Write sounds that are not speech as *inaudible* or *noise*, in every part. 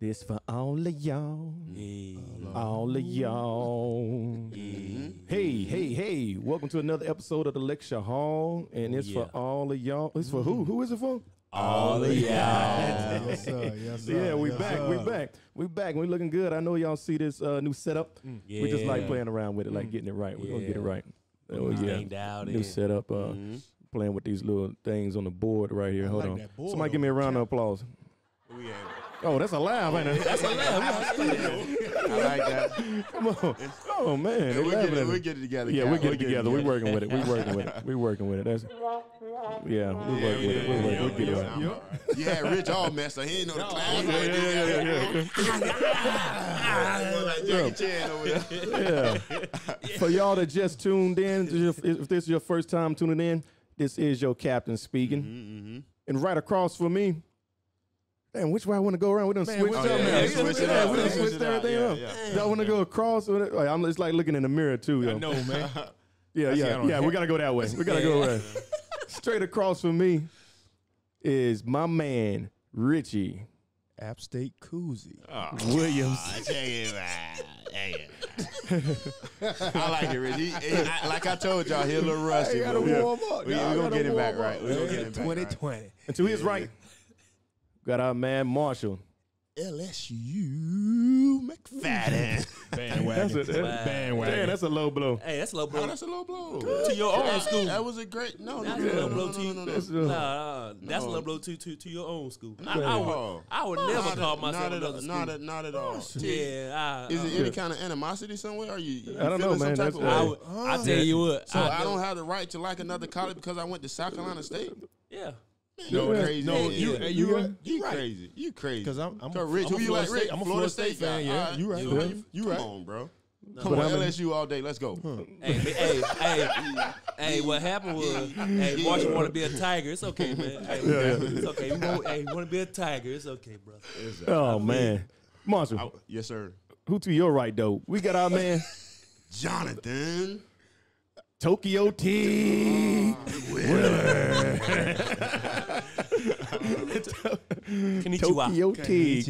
This for all of y'all. All of y'all. Hey, hey, hey. Welcome to another episode of the Lecture Hall. And it's for all of y'all. It's for who? Who is it for? All of y'all. yes, sir. Yes, sir. *laughs* Yeah, we yes, back. sir. We back. We back. We looking good. I know y'all see this uh, new setup. Yeah. We just like playing around with it, like getting it right. We're gonna get it Yeah. right. Oh yeah. Banged out New in. setup. Uh, Mhm. Playing with these little things on the board right here. I Hold like on. Somebody give me a round of applause. We at Oh, that's a laugh, ain't it? That's a laugh. I like that. Come on. Oh man. Yeah, we'll, laughing get it, we'll get it together. Yeah, Cal. we get We'll it together. We're working with it. We're working with it. We're working with it. That's yeah. We're working with it. We're working. We'll get it right. Yep. You had Rich all messed up. He ain't know the class. Yeah, yeah, yeah, *laughs* yeah, yeah. Like Jackie Chan over there. yeah. For y'all that just tuned in, if if this is your first time tuning in, this is your captain speaking. Mm-hmm. And right across from me, damn, which way I want to go around? We done switched which up way- now. yeah, We switch it yeah, up, we yeah, done switch switched everything yeah, up. yeah. Do I want to go across? with it? Like, I'm, it's like looking in the mirror too. Yo. I know, man. *laughs* Yeah, see yeah, I don't yeah. We gotta go that way. We gotta go right. Straight across from me is my man Richie App State Koozie. Oh, Williams. *laughs* *laughs* I like it, Rich. He, he, I, like I told y'all, he a little rusty. Hey, gotta we, warm up. we, we gonna get him back right. We're gonna get him back right. 2020. And to his right, got our man Marshall. LSU McFadden. *laughs* That's a, that, Wow. Bandwagon. damn, that's a low blow. Hey, that's a low Oh, blow. that's a low blow. To your own That- school. That was a great. No, no, That's no, a low blow to you. no, no, That's no. a- Nah, nah, that's a low blow to, to, to your own school. I, I would, I would never Not call at- myself not at, school. not at, not at all. Oh, yeah, I, Is I, it any kind of animosity somewhere? Are you, you I don't know, feeling some man. type That's- of I way? would, I tell you what. So I, I don't have the right to like another college because I went to South Carolina State. Yeah. You Yeah. crazy? No, man. you, Yeah. hey, you right. You You right. crazy? You crazy? Because I'm, I'm, So, Rich, I'm a you Florida like? Rich? State. I'm a Florida State fan. Yeah, Alright. you right. So, You, you Come right. on, bro. But Come on, how many- LSU all day. Let's go. *laughs* Hey, hey, hey, hey, what happened was, hey, Marshall want to be a tiger. It's okay, man. Hey, Yeah, yeah. It's okay. You want, hey, you want to be a tiger. It's okay, brother. Oh man, Marshall, I- yes, sir. who to your right though? We got our man *laughs* Jonathan. Tokyo T. Konnichiwa. Tokyo T.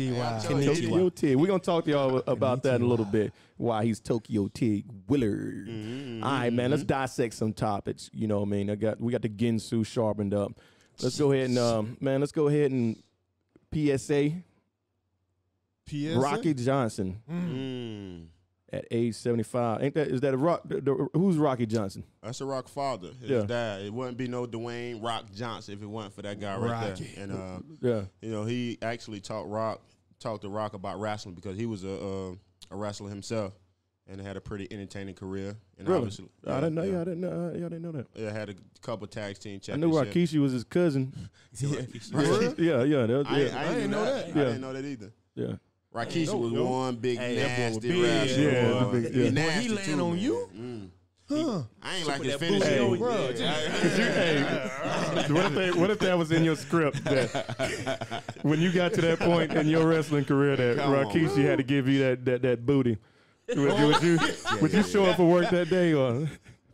Tokyo T. We're gonna talk to y'all about that in a little bit. Why he's Tokyo T. Willard. All right, man. Let's dissect some topics. You know what I mean? I got we got the Ginsu sharpened up. Let's go ahead and um, man. Let's go ahead and PSA PSA? Rocky Johnson Mm. At age seventy five. Ain't that is that a rock? The, the, who's Rocky Johnson? That's a Rock father. His Yeah. dad. It wouldn't be no Dwayne Rock Johnson if it wasn't for that guy right Rocky. there. And uh, Yeah. you know, he actually taught Rock, talked to Rock about wrestling because he was a uh, a wrestler himself and had a pretty entertaining career. And Really? obviously, I didn't know. yeah. Yeah, I didn't know. Yeah, I didn't know that. Yeah, had a couple tag team I knew championships. Rikishi was his cousin. *laughs* Yeah. *laughs* Yeah, yeah, that, I, yeah, I, I didn't know that. Yeah. I didn't know that either. yeah. Rikishi No, was no. one big Hey, that boy was nasty big. wrestler. Yeah, big- He yeah. nasty Boy, he too, laying on man. you? Mm. Huh. I ain't Put like his that finishing. booty on you. Bro, *laughs* Hey, what if they, what if that was in your script that when you got to that point in your wrestling career that Come on, Rikishi had to give you that that, that booty? Would you, would you, *laughs* would you show up for work that day or?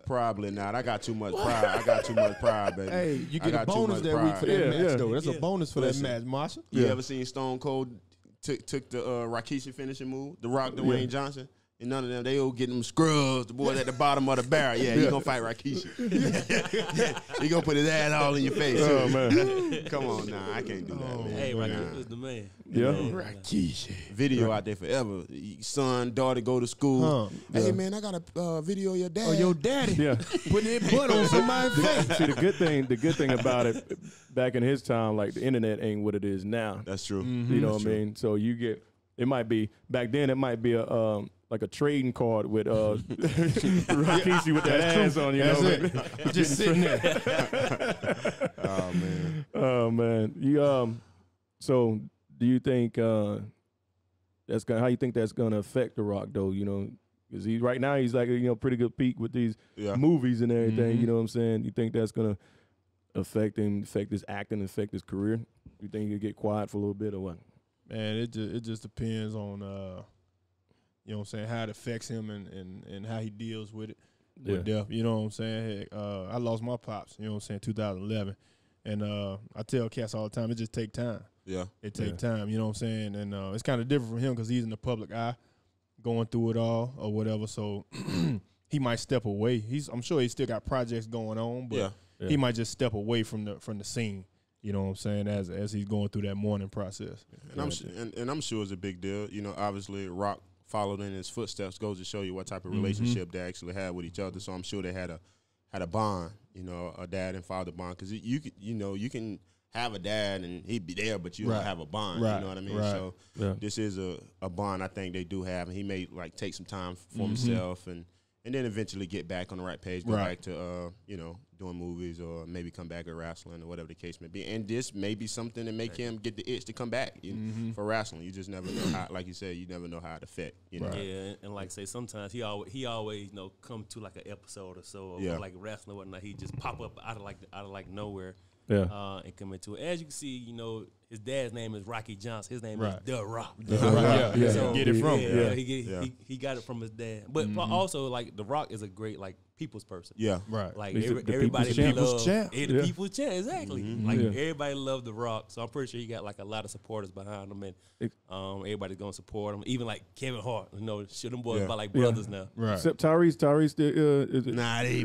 Probably not. I got too much pride. I got too much pride, baby. Hey, you get a bonus much that week for that Yeah, match, yeah. though. That's Yeah. a bonus for Listen. that match, Marshall. You Yeah. ever seen Stone Cold took took the uh, Rikishi finishing move, the Rock Dwayne Yeah. Johnson? And none of them, they all getting them scrubs. The boys at the bottom of the barrel. Yeah, you gonna fight Rikishi. *laughs* *laughs* he gonna put his ass all in your face. Oh man, *laughs* Come on, nah, I can't do that, man. Hey, Nah. Rocky was the man. yeah. Rikishi. Video out there forever. Son, daughter go to school. Huh. Hey man, I got a uh, video of your dad. Oh, your daddy Yeah. putting that butt on somebody's face. See the good thing, the good thing about it, back in his time, like the internet ain't what it is now. That's true. You know what I mean? So you get it might be back then. It might be a um like a trading card with uh *laughs* *laughs* Rikishi with that ass on. You That's know, it. *laughs* Just sitting there. Oh man. Oh man, you um. So do you think uh that's gonna? How you think that's gonna affect the Rock though? You know, because he right now he's like you know pretty good peak with these Yeah. movies and everything. Mhm. You know what I'm saying? You think that's gonna affect him, affect his acting, affect his career? You think he'll get quiet for a little bit or what? Man, it just it just depends on uh you know what I'm saying, how it affects him and, and, and how he deals with it. With death. You know what I'm saying? Heck, uh I lost my pops, you know what I'm saying, two thousand eleven. And uh I tell cats all the time, it just take time. Yeah. It take Yeah. time, you know what I'm saying? And uh, it's kind of different for him because he's in the public eye, going through it all or whatever. So *clears throat* he might step away. He's I'm sure he still got projects going on, but Yeah. Yeah. he might just step away from the from the scene. You know what I'm saying? As as he's going through that mourning process. And I'm su- and, and I'm sure it's a big deal. You know, obviously Rock followed in his footsteps goes to show you what type of Mhm. relationship they actually had with each other. So I'm sure they had a had a bond. You know, a dad and father bond because you could you know you can have a dad and he'd be there, but you Right. don't have a bond. Right. You know what I mean? Right. So Yeah. this is a, a bond I think they do have, and he may like take some time for Mhm. himself and. And then eventually get back on the right page, go Right. back to uh, you know doing movies or maybe come back at wrestling or whatever the case may be. And this may be something to make him get the itch to come back. You know, Mhm. for wrestling. You just never know how, like you said, you never know how it affect. You know, Right. Yeah, and, and like I say, sometimes he always he always you know come to like an episode or so, or Yeah. like wrestling or whatnot. He just pop up out of like out of like nowhere Yeah. uh, and come into it. As you can see, you know his dad's name is Rocky Johnson. His name Right. is The Rock. Yeah, yeah, yeah. So, Get it from. yeah, Yeah. he, get, Yeah. He, he got it from his dad. But but Mhm. also like The Rock is a great like people's person. yeah, Right. Like He's every, the everybody people's champ. People's champ. Yeah, the Yeah. people's champ exactly. Mhm. Like Yeah. everybody love The Rock, so I'm pretty sure he got like a lot of supporters behind him, and um, everybody's gonna support him. Even like Kevin Hart, you know, shit them boys Yeah. about like Yeah. brothers now. Right. Except Tyrese. Tyrese still uh, is it, nah, they *laughs* he's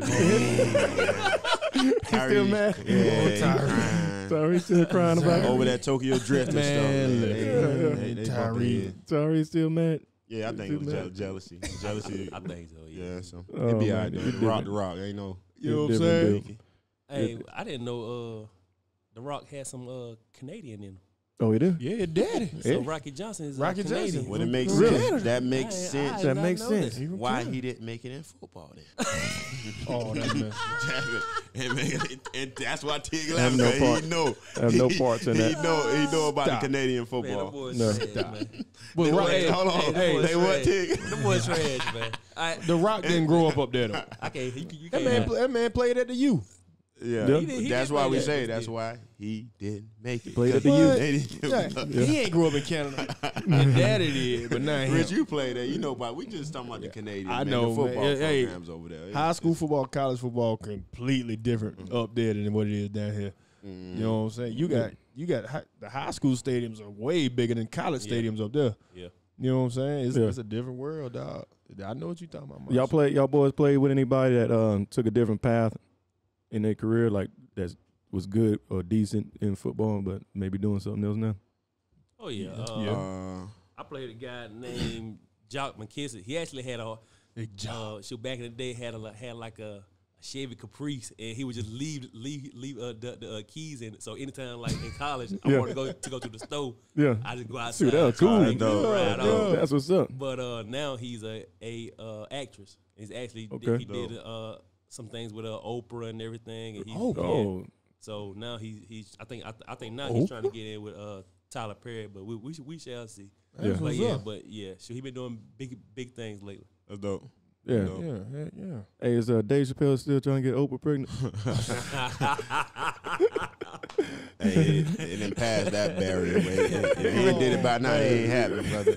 *laughs* still mad. Yeah, Tyrese still crying about it. over that Tokyo drift and stuff. Man, look. They- Yeah. they- they Tyrese. bumping heads. Still mad. Yeah, I think it was je- jealousy. Jealousy. *laughs* I think so. Yeah. Yeah, so Oh, it'd be man, alright. though. Rock the rock, ain't no. You know what I'm saying? Hey, I didn't know uh, The Rock had some uh, Canadian in him. Oh, it is. Yeah, daddy. So Yeah. Rocky Johnson is Rocky Canadian. Johnson. Well, it makes Really? sense. That makes I- I sense. did That not makes know sense. that. Why he didn't make it in football then? *laughs* Oh, *laughs* that man. and, man, and that's why Tig I have no laughing. part- He know. I have no parts in that. He know. He know about Stop. the Canadian Man, them football. boys No. trash, man. But They Rock, what? hey, Hold on. Hey, them hey, boys They what, trash. Tig? Them boys trash, man. I, The Rock didn't grow up up there though. I can't. You, you That can't. man, that man played at the U. Yeah, Yeah. He did- he that's did why play we that. say that's why he didn't make it. Played at the Because U. they didn't- Yeah. He ain't grew up in Canada. His daddy did, but not him. Rich, you played there. You know about. We just talking about the Canadian. I man, know, the football man. Hey, programs over there. High school football, college football, completely different up there than what it is down here. You know what I'm saying? You got you got hi- the high school stadiums are way bigger than college Yeah. stadiums up there. Yeah. You know what I'm saying? It's, Yeah. it's a different world, dog. I know what you're talking about. Y'all play. Y'all boys played with anybody that um took a different path in their career, like that was good or decent in football, but maybe doing something else now. Oh yeah. Uh, Yeah. Uh, I played a guy named Jock McKissick. He actually had a Big job. uh, so back in the day had a had like a, Chevy Caprice, and he would just leave leave leave uh, the, the uh, keys in it. So anytime like in college, I Yeah. wanted to go to go to the store. Yeah, I just go outside. Shoot, that was cool. take it, Yeah, yeah. that's what's up. But uh, now he's a a uh, actress. He's actually Okay. he did uh, some things with uh, Oprah and everything. And he's, Oh. yeah. Oh, So now he's he's I think I, th- I think now he's trying to get in with uh Tyler Perry, but we we, we shall see. Yeah. That's But yeah, up. but yeah, so he been doing big big things lately. that's dope. Yeah. No. Yeah, yeah, yeah. Hey, is uh, Dave Chappelle still trying to get Oprah pregnant? *laughs* *laughs* Hey, it, it didn't pass that barrier. But if, if he done did it by now, it ain't happening, brother.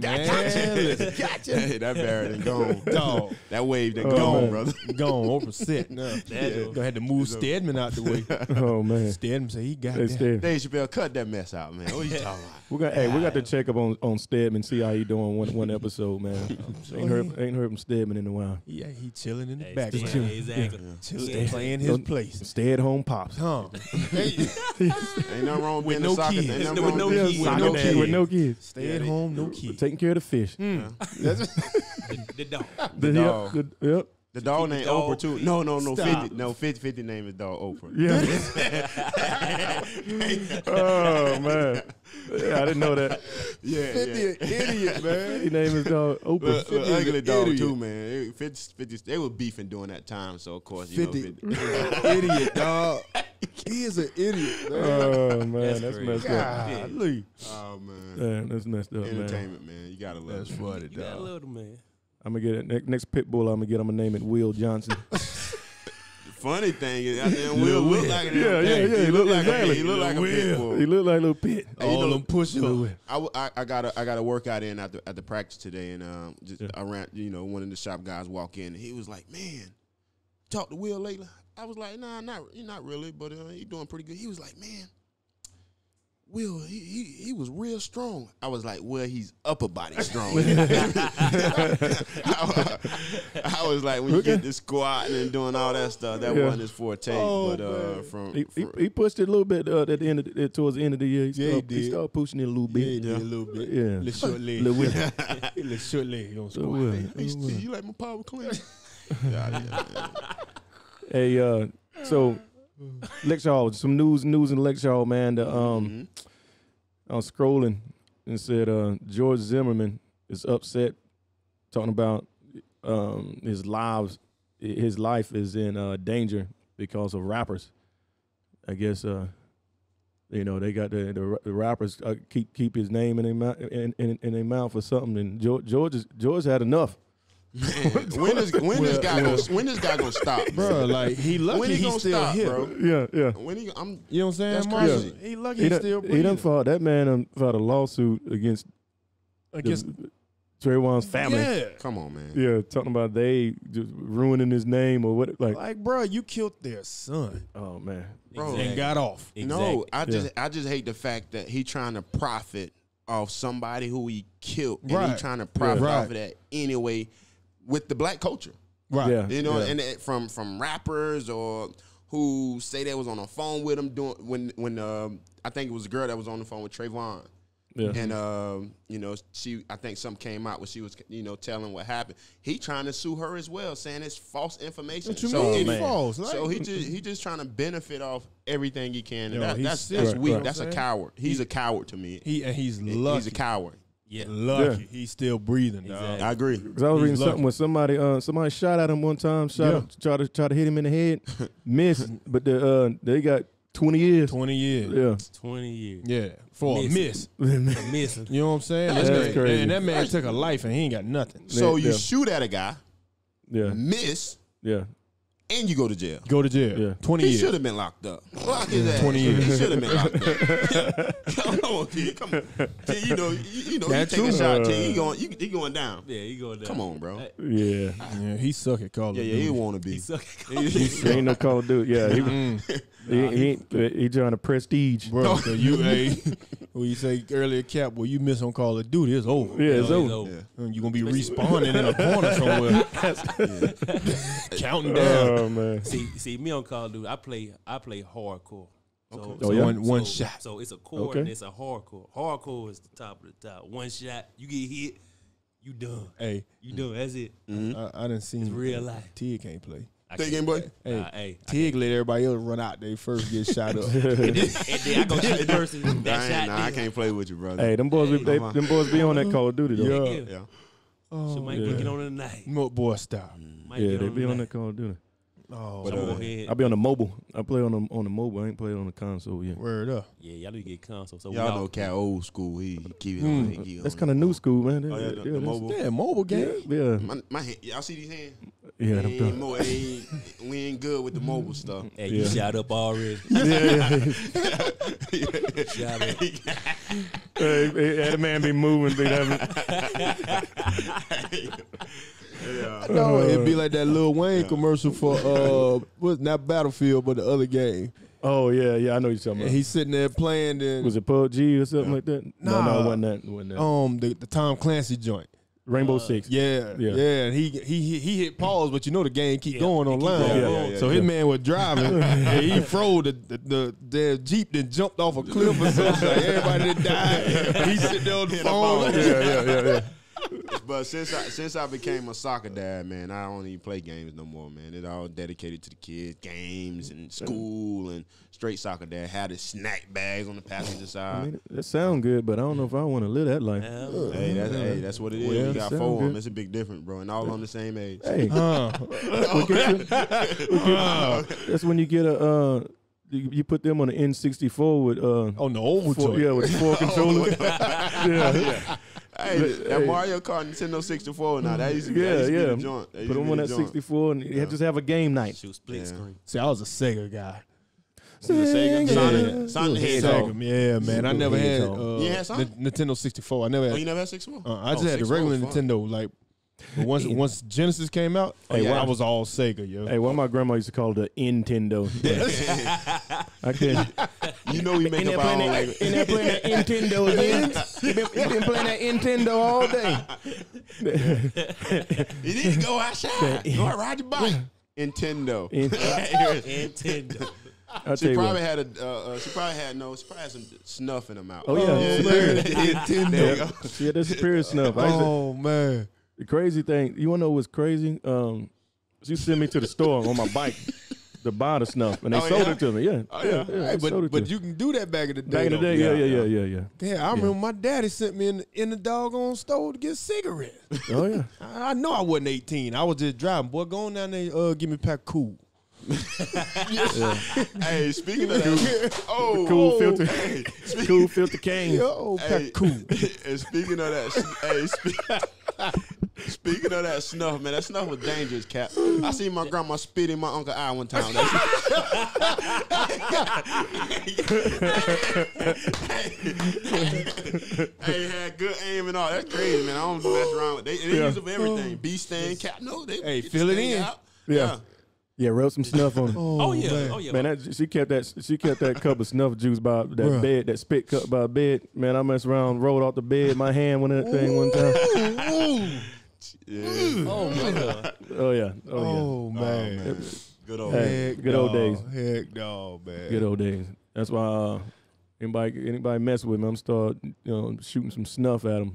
Man, listen, Hey, that barrier done gone. dog, That wave done Oh, gone, man. brother. gone over set now. That- Gonna had to move Stedman out the way. *laughs* oh man, Stedman said he got hey, that. Stedman. Dave Chappelle, cut that mess out, man. What are you talking about? We got hey, we got to check up on on Stedman, see how he doing one one episode, man. *laughs* ain't heard ain't heard from Stedman in a while. Yeah, he chilling in the Hey, background. yeah, exactly. Chilling, Yeah. playing his place. Stay at home pops. Huh? *laughs* Ain't nothing wrong with With no soccer. kids. Ain't With no kids. With no kids. with no kids, Stay Yeah, at they- home, no kids. taking care of the fish. Hmm. The, the dog. The, dog. Yep, the, yep. The dog named Dog. Oprah too. No, no, no. Stop. 50, no, 50, 50 name is dog Oprah. Yeah. *laughs* oh man, yeah, I didn't know that. Yeah, Fifty, yeah. an idiot, man. *laughs* His name is dog Oprah. 50 is ugly dog idiot. too, man. It- 50, 50, they were beefing during that time, so of course you 50, know. 50. idiot, dog. He is an idiot, man. Oh man, That's that's, crazy. messed up. Golly. Oh man, Man, that's messed up, entertainment, man. You gotta love. That's it. funny, You gotta dog. love the man. I'm gonna get it next, next pit bull. I'm gonna get. I'm gonna name it Will Johnson. *laughs* Funny thing is, I think Will look like a Yeah, yeah, yeah, He he look look like a exactly. he look like a pit bull. he looked like a little pit. Hey, you All know, them push ups. I, w- I, I got a I got a workout in at the at the practice today, and um, just around you know one of the shop guys walk in, and he was like, "Man, talk to Will lately." I was like, "Nah, not not really, but uh, he doing pretty good." He was like, "Man, Will, he, he he was real strong. I was like, well, he's upper body strong. I, *laughs* I was like, when you get the squatting and doing all that stuff, that Yeah. wasn't his forte. Oh, but uh, from, He, he, from he pushed it a little bit uh, at the end of the, towards the end of the year. He Yeah, he started, he did. started pushing it a little bit. Yeah, he did a little bit. Yeah. Little short leg. Little *laughs* short leg on squat. Willie. hey, Steve, you like my power clean? *laughs* yeah, yeah, Hey, uh, so Lex Hall, some news, news in Lex Hall, man. The, um, Mhm. I was scrolling and said uh, George Zimmerman is upset, talking about um, his lives, his life is in uh, danger because of rappers. I guess uh, you know they got the the, the rappers uh, keep keep his name in their mouth in, in, in their mouth or something, and George George, is, George had enough. Man, *laughs* when is when this guy gonna when this guy gonna stop, Bro, like he lucky When he he's gonna still stop, here. bro? Yeah, yeah. When he, I'm You know what I'm saying? That's Marshall? crazy. He lucky He he's done, still he done fought that man done filed a lawsuit against Against, the, Trayvon's family. Yeah. come on, man. Yeah, talking about they just ruining his name or what? Like, Like, bro, you killed their son oh man, Bro, Exactly. and got off. No, I just Yeah. I just hate the fact that he trying to profit off somebody who he killed, and he Right. trying to profit Right. off of that anyway with the black culture. Right. Yeah. You know, Yeah. and it, from from rappers or who say they was on the phone with him doing when when um, I think it was a girl that was on the phone with Trayvon. yeah, And um, you know, she I think something came out where she was you know telling what happened. He trying to sue her as well, saying it's false information. What you so mean it- false? Like, so he just he just trying to benefit off everything he can. Yo, that, that's sick, that's Right, weak. right. That's a coward. He's a coward to me. he and he's lucky. He's a coward. Yeah. Lucky. He's still breathing, dog. Exactly. I agree. Because I was He's reading lucky. something when somebody uh somebody shot at him one time, shot Yeah. tried to try to hit him in the head, *laughs* missed, but the uh they got twenty years. Twenty years. Yeah, 20 years. Yeah. For a Miss. *laughs* miss. A missing. You know what I'm saying? That's That- crazy. And that man took a life and he ain't got nothing. So Yeah, you yeah. shoot at a guy, yeah, miss, yeah. And you go to jail. Go to jail. Yeah. Twenty He years. should have been locked up. Lock his ass. 20 years. He should have been locked up. *laughs* come on, kid. Come on. Kid, you know, you, you know, That's you take a shot, Uh, kid. He going, you, he going down. Yeah, he going down. Come on, bro. Yeah, *laughs* Yeah, he suck at Call of Yeah, yeah, he want to He be. *laughs* suck. he ain't no Call of Duty. Yeah, he Mm. He, he, ain't- he trying to prestige. Bro, *laughs* so you a what you say earlier, Cap, well you miss on Call of Duty, it's over. Yeah, it's over. he's Yeah. You're gonna be respawning in a corner somewhere. *laughs* Counting down. Oh man, See, see, me on Call of Duty, I play, I play hardcore. So, Oh, yeah? One one so- shot. So it's a core Okay. and it's a hardcore. Hardcore is the top of the top. One shot, you get hit, you done. Hey, You done. That's it. I, I done seen It's real life. Tig can't play. I Take can't- game, boy. Hey, Nah, hey, I Tig let everybody else run out. They first get shot up. *laughs* and then, and then I go shoot the person I, *laughs* that ain't, shot nah, I can't play with you, brother. hey, them boys, be, they, Hey. them boys be on that Call of Duty though. Yeah. Yeah. Yeah. Oh, So might yeah. get on tonight. Mo- boy, stop. Might Yeah, get they be on tonight. that Call of Duty. Oh, But, Come uh, on ahead. I be on the mobile. I play on the on the mobile. I ain't played on the console yet. word up. Yeah, y'all need to get console. So we Y'all know Cat old school. He, he keep it Mm. on. He keep it That's on. kind of new school, man. Oh, yeah, the- the that's- mobile. Yeah, mobile game. Yeah, My, my hand, y'all see these hands? Yeah, we, them ain't done. mo- ain't, we ain't good with the mobile stuff. Hey, you Yeah. shot up already. yeah, *laughs* yeah. Shot up. hey, hey, that man be moving. Be having, yeah. No, it'd be like that Lil Wayne commercial for uh, was not Battlefield, but the other game. oh yeah, yeah. I know you're talking And he's sitting there playing. Then Was it PUBG or something like that? No, no, Nah. it wasn't that. it Wasn't that. um the, the Tom Clancy joint. Rainbow uh, Six. Yeah, Yeah. yeah. And he he he- he hit pause, but you know the game keep Yeah, going it keep online. going. Yeah, yeah, yeah, so his man was driving, *laughs* and he froze the the, the, the jeep, then jumped off a cliff or something. Like everybody that died. He *laughs* sitting there on the phone. phone. *laughs* yeah, yeah, yeah, yeah. But since I since I became a soccer dad, man, I don't even play games no more, man. It all dedicated to the kids, games and school and straight soccer dad. Had his snack bags on the passenger I side. mean, that sound good, but I don't know if I want to live that life. Yeah. Hey, that's hey, that's what it is. Well, we got four of them. It's a big difference, bro, and all on the same age. Hey, *laughs* Huh. *laughs* that's when you get a. Uh, you, you put them on the N64 with uh, on the old four, joint. yeah, with four *laughs* controllers. yeah, Hey, that Hey. Mario Kart Nintendo 64 now. That used to be, that yeah, used to be the joint. Put them on that joint. 64 and you just have a game night. Shoot split Yeah. screen. See, I was a Sega guy. The Sega, Yeah. Sonic, Sonic the Hedgehog. Sega, yeah, man. I never had hedgehog. uh, You had some? N- Nintendo 64. I never Oh, had. you never had 64? uh, I Oh, just had the regular. Nintendo, like But once once Genesis came out, Hey, I was all Sega, yo. Hey, what my grandma used to call it the Nintendo. *laughs* I couldn't. You know we make In there up our playing own that, like in there playing that Nintendo again. *laughs* you been, you been playing that Nintendo all day. You need to go outside. *laughs* Go out, ride your bike. Nintendo. Nintendo. I tell She probably what. had a. Uh, uh, she probably had no. She probably had some snuff in her mouth. Oh, yeah. man. *laughs* Nintendo. She had that superior snuff. Used to- *laughs* Oh man. the crazy thing, you want to know what's crazy? Um, she sent me to the store on my bike to buy the snuff, and they Oh, sold yeah? it to me. Yeah, Oh, yeah. they Hey, sold but but you can do that back in the day. back in the day, yeah, Yeah, yeah, yeah, yeah, yeah. Damn, I remember my daddy sent me in the, in the doggone store to get cigarettes. Oh yeah. *laughs* I, I know I wasn't 18. I was just driving. Boy, go on down there, uh, give me a pack of cool. Hey, speaking of that, *laughs* oh, Cool oh, filter, Hey, speak- cool filter cane. Yo, hey, cool. *laughs* and speaking of that, hey, spe- *laughs* speaking of that snuff, man, that snuff was dangerous, Cap. I seen my grandma spit in my uncle eye one time. hey, had good aim and all. That's crazy, man. I don't mess around with. They, they Yeah. use it for everything. Oh. Bee sting, cap. No, they Hey, fill it in. out. Yeah. Yeah, rub some snuff on it. *laughs* Oh yeah, man. oh yeah. Man, that, she kept that she kept that cup of snuff juice by that Bruh. bed, that spit cup by the bed. Man, I messed around, rolled off the bed, my hand went in that thing one time. *laughs* Yeah. oh my god. Oh yeah, oh, Oh, Oh, man. man. Good old. Hey. Good old days. Heck no, man. good old days. That's why uh, anybody anybody mess with me, I'm start you know shooting some snuff at them.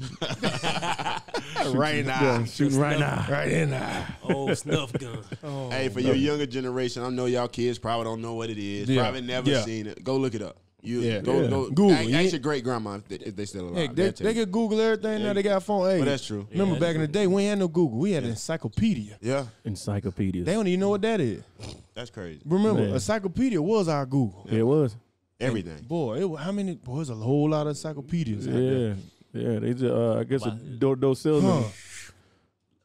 right *laughs* now. Yeah, shooting right now. Right in there. Oh snuff gun. *laughs* Oh, Hey, for your younger generation, I know y'all kids probably don't know what it is. Yeah. Probably never Yeah. seen it. Go look it up. You Yeah. go Yeah. go Google. Ask, ask your great grandma if they, if they still alive. Hey, they, They'll tell they you. can Google everything now. They got a phone. Hey, But that's true. remember Yeah, back in the day, we had no Google. We had an encyclopedia. Yeah, encyclopedia. They don't even know what that is. that's crazy. Remember, Man. encyclopedia was our Google. Yeah, it was. Everything. Boy, it, wa- how many? Boy, there's a whole lot of encyclopedias. out there. Yeah, yeah. They just uh, I guess a Wow. do, those salesmen. Huh.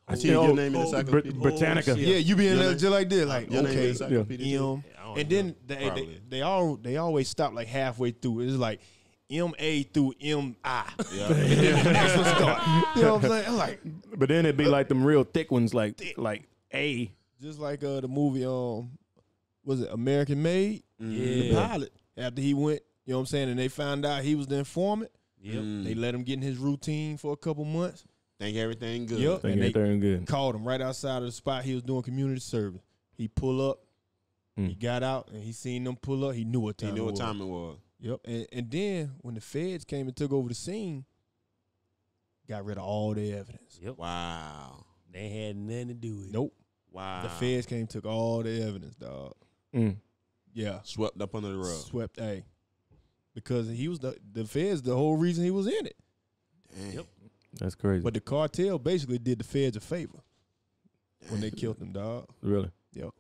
I see Yeah, your oh, name in the oh, encyclopedia. Britannica. shit. Yeah, you be in there just like this, like Your name in the okay, encyclopedia. too? M, I don't and then they, they they all they always stop like halfway through. It's like M A through M I. Yeah. the next one start. You know what I'm saying? I'm like But then it'd be like them real thick ones, like like A. just like uh the movie um was it American Made? The Yeah. pilot after he went, you know what I'm saying, and they found out he was the informant. Yep. Mm. They let him get in his routine for a couple months. Think everything good. Yep. Think And they- everything good. Called him right outside of the spot he was doing community service. He pull up, Mm. he got out, and he seen them pull up. He knew what time. He time. knew it what was. time it was. Yep. And, and then when the feds came and took over the scene, got rid of all the evidence. Yep. Wow. They had nothing to do with it. Nope. Wow. The feds came and took all the evidence, dog. Mm. Yeah. swept up under the rug. Swept A. Because he was the the feds the whole reason he was in it. Dang. Yep. That's crazy. But the cartel basically did the feds a favor when they killed him, dog. really. Yep.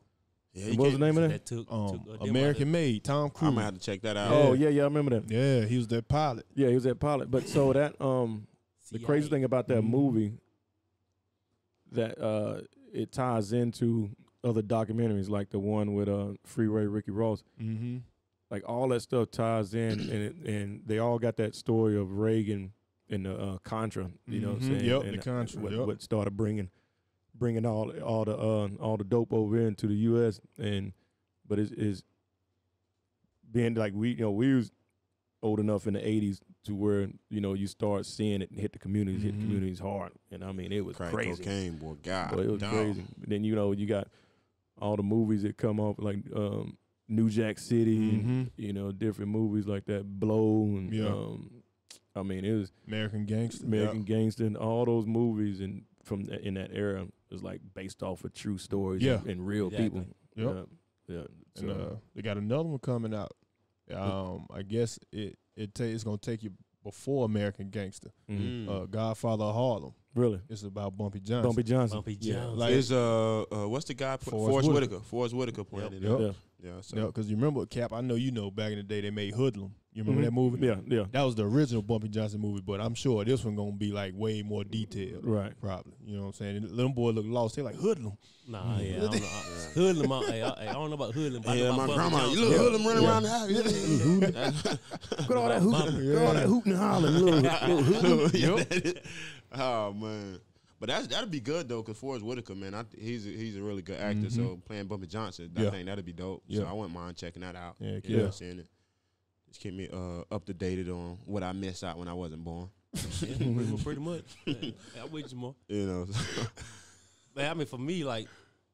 Yeah, you What was the name of that? That took, Um, took uh, American made, Tom Cruise. I'm Cruise. gonna have to check that out. Oh yeah, yeah, I remember that. Yeah, he was their pilot. Yeah, he was at pilot. But so that um of the CIA. crazy thing about that Mhm. movie that uh it ties into other documentaries like the one with uh Freeway Ricky Ross. Mm-hmm. Like all that stuff ties in and it, and they all got that story of Reagan and the uh, Contra, you know what I'm Mhm. saying? Yep, and the Contra, What, yep. what started bringing bringing all all the uh, all the dope over into the US and but it's, it's being like we you know we was old enough in the 80s to where you know you start seeing it hit the communities hit Mhm. communities hard and I mean it was Crack crazy cocaine, boy. God, Boy, it was dog. crazy but then you know you got all the movies that come off like um New Jack City Mm-hmm. you know different movies like that Blow and Yeah. um I mean it was American Gangster. American Gangster and all those movies and from that, in that era was like based off of true stories Yeah. and, and real Exactly. people Yep. yeah, yeah. And uh, they got another one coming out. Um, I guess it it ta- it's gonna take you before American Gangster. mhm. Mm. Uh, Godfather of Harlem. really It's about Bumpy Johnson. Bumpy Johnson Bumpy Yeah, like- it's uh, uh what's the guy? Forest Forest, Whitaker. Whitaker. Forest Whitaker playing Yep. it. Yep. yeah Yeah. So Yeah, because you remember Cap. I know you know. Back in the day, they made Hoodlum. You remember Mhm. that movie? yeah yeah That was the original Bumpy Johnson movie, but I'm sure this one gonna be like way more detailed. right Probably. You know what I'm saying? And Little boy look lost. They like Hoodlum. Nah, yeah, I don't know. *laughs* Hoodlum, I, I, I don't know about Hoodlum. but I know yeah, my grandma. Jones. You look Yeah. hood, running Yeah. around the house. Got *laughs* all that hooting, Bumpy. got all that hooting and hollering, little, little hooting. *laughs* Yeah, that is- oh man. But that's that'd be good though, cause Forest Whitaker, man, I, he's a, he's a really good actor. So playing Bumpy Johnson, I Yeah. think that'd be dope. Yeah. So I wouldn't mind checking that out. Yeah, You know, yeah. seeing it. Just keep me uh, up to date on what I missed out when I wasn't born. Yeah, *laughs* pretty, mu- pretty much. *laughs* Yeah, I'm with you more. You know, Man, *laughs* I mean, for me, like,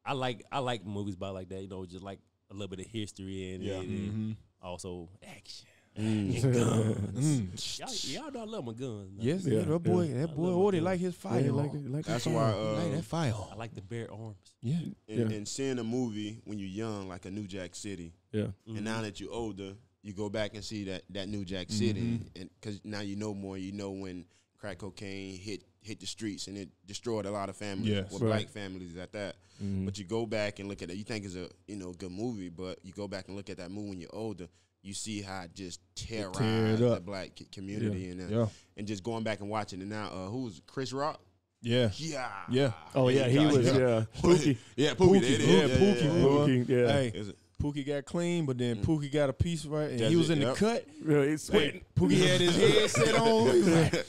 I like I like movies about like that. You know, just like a little bit of history and, Yeah. and- Mm-hmm. and also action Mm. and guns. y'all, y'all know I love my guns. man. Yes, Yeah, yeah, that boy, yeah. that I boy, love oh, they like his fire. Yeah, like, like that's the why. Uh, like that fire. I like the bare arms. Yeah, and, Yeah. and seeing a movie when you're young, like a New Jack City, Yeah. and now that you're older, you go back and see that that New Jack City, and because now you know more, you know when crack cocaine hit hit the streets and it destroyed a lot of families, Yes. well, Right. black families at that. Mhm. But you go back and look at it, you think it's a you know good movie, but you go back and look at that movie when you're older, you see how it just terrorized the black c- community and uh, yeah, and just going back and watching it now. Uh, who was? Chris Rock? yeah. Yeah, Yeah. Oh yeah, he got- was yeah. Pookie. yeah, Pookie, Pookie, there it is. yeah, Pookie, yeah, boy. Pookie, yeah. Hey, Is it- Pookie got clean, but then Pookie got a piece right, and That's he was it, in yep. the cut. Yeah, he's sweating. Pookie had his head *laughs* set on. He was like,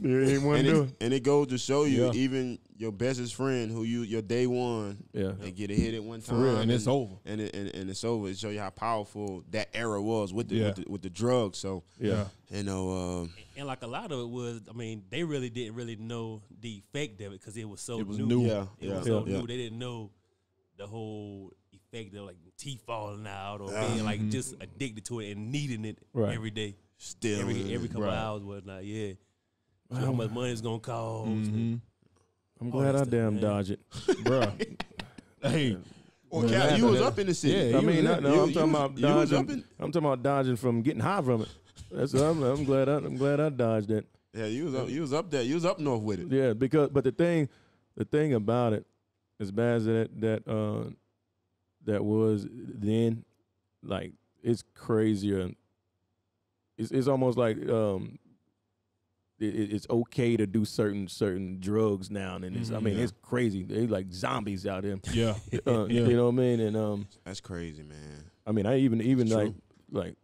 Yeah, he wasn't and doing. it, and it goes to show you, Yeah. even your bestest friend, who you your day one, Yeah. and get a hit at one For time, real, and it's over. and it, and, and it's over. It show you how powerful that era was with the Yeah. with, the, with the drugs. So Yeah. you know, um, And like a lot of it was, I mean, they really didn't really know the effect of it because it was so It was new. new. yeah, It yeah, was so yeah. new. They didn't know the whole effect of like teeth falling out or Yeah. being like just addicted to it and needing it Right. every day, Still, every every couple Right. hours, whatnot. Yeah. So how much money it's gonna cost? Mhm. I'm All glad that I stuff, damn man. dodge it. *laughs* bruh. hey, Well, Cal, you was up in the city. Yeah, I mean, was no, no, you- I'm talking was- about you was up dodging. in- I'm talking about dodging from getting high from it. That's what I'm, I'm glad. I, I'm glad I dodged it. yeah, you was up. You was up there. You was up north with it. Yeah, because but the thing, the thing about it, as bad as that that uh, that was then, like it's crazier. It's it's almost like um, it, it- it's okay to do certain certain drugs now, and it's I Mhm, mean yeah. it's crazy. They like zombies out there. yeah, *laughs* Uh, *laughs* Yeah. You know what I mean? And um, That's crazy, man. I mean I even even True. like like.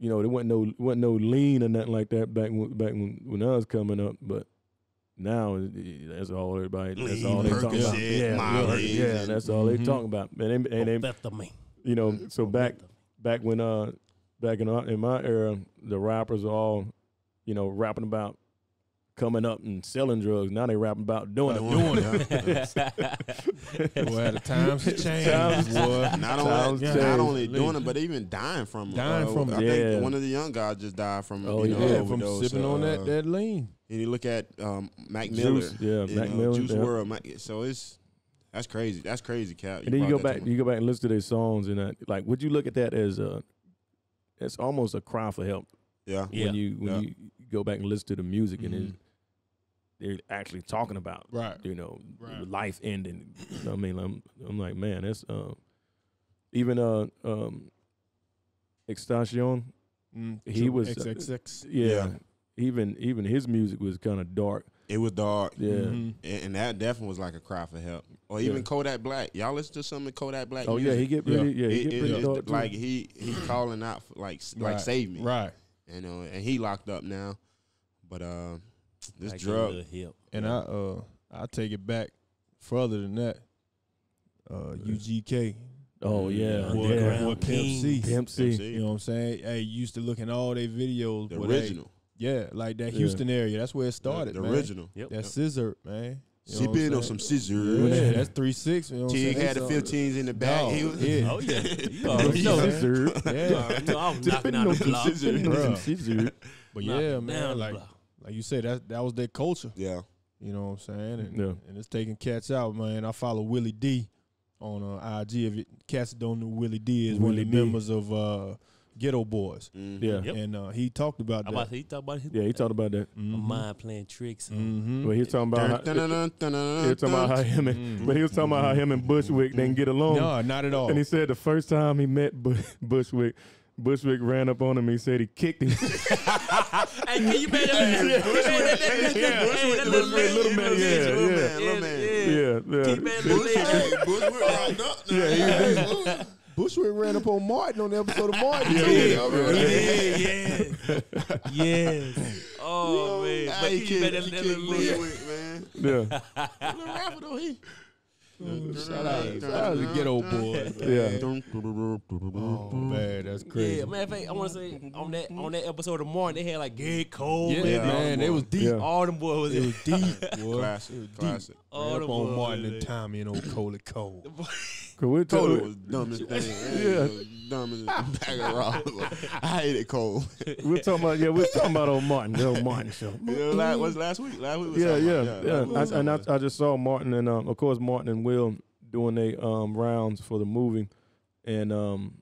You know, there wasn't no wasn't no lean or nothing like that back when, back when, when I was coming up, but now it- it- that's all everybody. That's Lean, all they talking about. Percocet, Yeah, yeah, that's all they Mhm. talking about. And they, and they, you know, so back back when uh back in our, in my era, the rappers are all, you know, rapping about coming up and selling drugs. Now they rapping about doing it. Doing it. well, *laughs* the times *laughs* have changed, Times- boy. Not Sounds only, changed. not only doing it, but even dying from it. Dying Uh, from it. I Yeah. think one of the young guys just died from. Oh, you know, yeah, Yeah, from overdose, sipping on that uh, that lean. And you look at um, Mac Miller. Juice, yeah, Mac know, Miller, Juice yeah. World. Mac, so it's that's crazy. That's crazy, Cap. And then you go back, you go back and listen to their songs, and that, like, would you look at that as a? It's almost a cry for help my- Yeah. Yeah. when you when Yeah. you go back and listen to the music, and Mhm. it, they're actually talking about Right. you know, Right. life ending. I mean, I'm, I'm like, man, that's uh, even uh, um, Extension, Mm, He true. was, uh, XXX. yeah, Yeah. Even even his music was kind of dark. It was dark. Yeah, Mhm. And, and that definitely was like a cry for help. Or even Yeah. Kodak Black. Y'all listen to some of Kodak Black oh yeah, he get pretty, yeah, he It- get pretty it's dark too. like he he calling out for like s- like save me. Right. You know, and he locked up now. But uh this Like drug little help. And I uh I take it back further than that. Uh UGK. oh yeah, Boy, yeah, Underground With Pimp C. Pimp C. You know what I'm saying? Hey, used to look in all their videos. the where they- original. Yeah, like that Yeah. Houston area. That's where it started. the man. original. Yep. That scissor, man. You know Sip what I'm in on some scissors. Yeah, that's three six. You know what Tig had the That's 15s in the back. Dog, He was, yeah. Oh yeah. *laughs* You Yeah. already know. Yeah. Scissor. Yeah. You know, I was knocking Tipping out on the some block. scissor. Bruh. some scissor. But Knocking yeah, man, like like you said, that that was their culture. yeah. You know what I'm saying? And, Yeah. and it's taking cats out, man. I follow Willie D on uh, IG. If it, cats don't know Willie D is one Willie of D. the members of uh, Geto Boys, Mhm. Yeah, Yep. and uh, he talked about I'm about that. he talk about his yeah, he talked about that. my mind playing tricks. on Mm-hmm. But he was talking about how, Dun, dun, dun, dun, dun, he was talking about how him and, Mhm. but he was talking about how him and Bushwick didn't get along. No, not at all. And he said the first time he met *laughs* Bushwick, Bushwick ran up on him. He said he kicked him. *laughs* Hey, can you make that? Yeah. Hey, that Little man, little man, yeah, Little yeah. man, little man. yeah, yeah. Keep *laughs* man, Bush, little hey, Bushwick rocked up now. Yeah, Hey, Bushwick ran up on Martin on the episode of Martin. Yeah, too. yeah, Yeah, yeah. Yeah, *laughs* yeah. yes. Oh man, Ah, back- he he kid, back that he little. Bushwick, man. Yeah, Little rapper though, he. Shout out, shout out to Geto Boys. yeah. Oh man, that's crazy. Yeah, matter of fact, I want to say on that on that episode of Martin, they had like Gary Cole, Yeah, man. man, they was deep. Yeah. All them boys was It was deep, boy. Classic, classic. All Up on Martin and. Tommy and old Coley Cole. Cause we're Cole *laughs* was dumb as *laughs* thing. Yeah. Yeah, dumb as a bag of rocks. I hated Cole. *laughs* we're talking about yeah, we're talking about old Martin, the old Martin show. You know, last, was last week? Last week was Yeah, something yeah, like- yeah. last week I, and I, I just saw Martin and um, of course Martin and Will doing their um rounds for the movie, and um,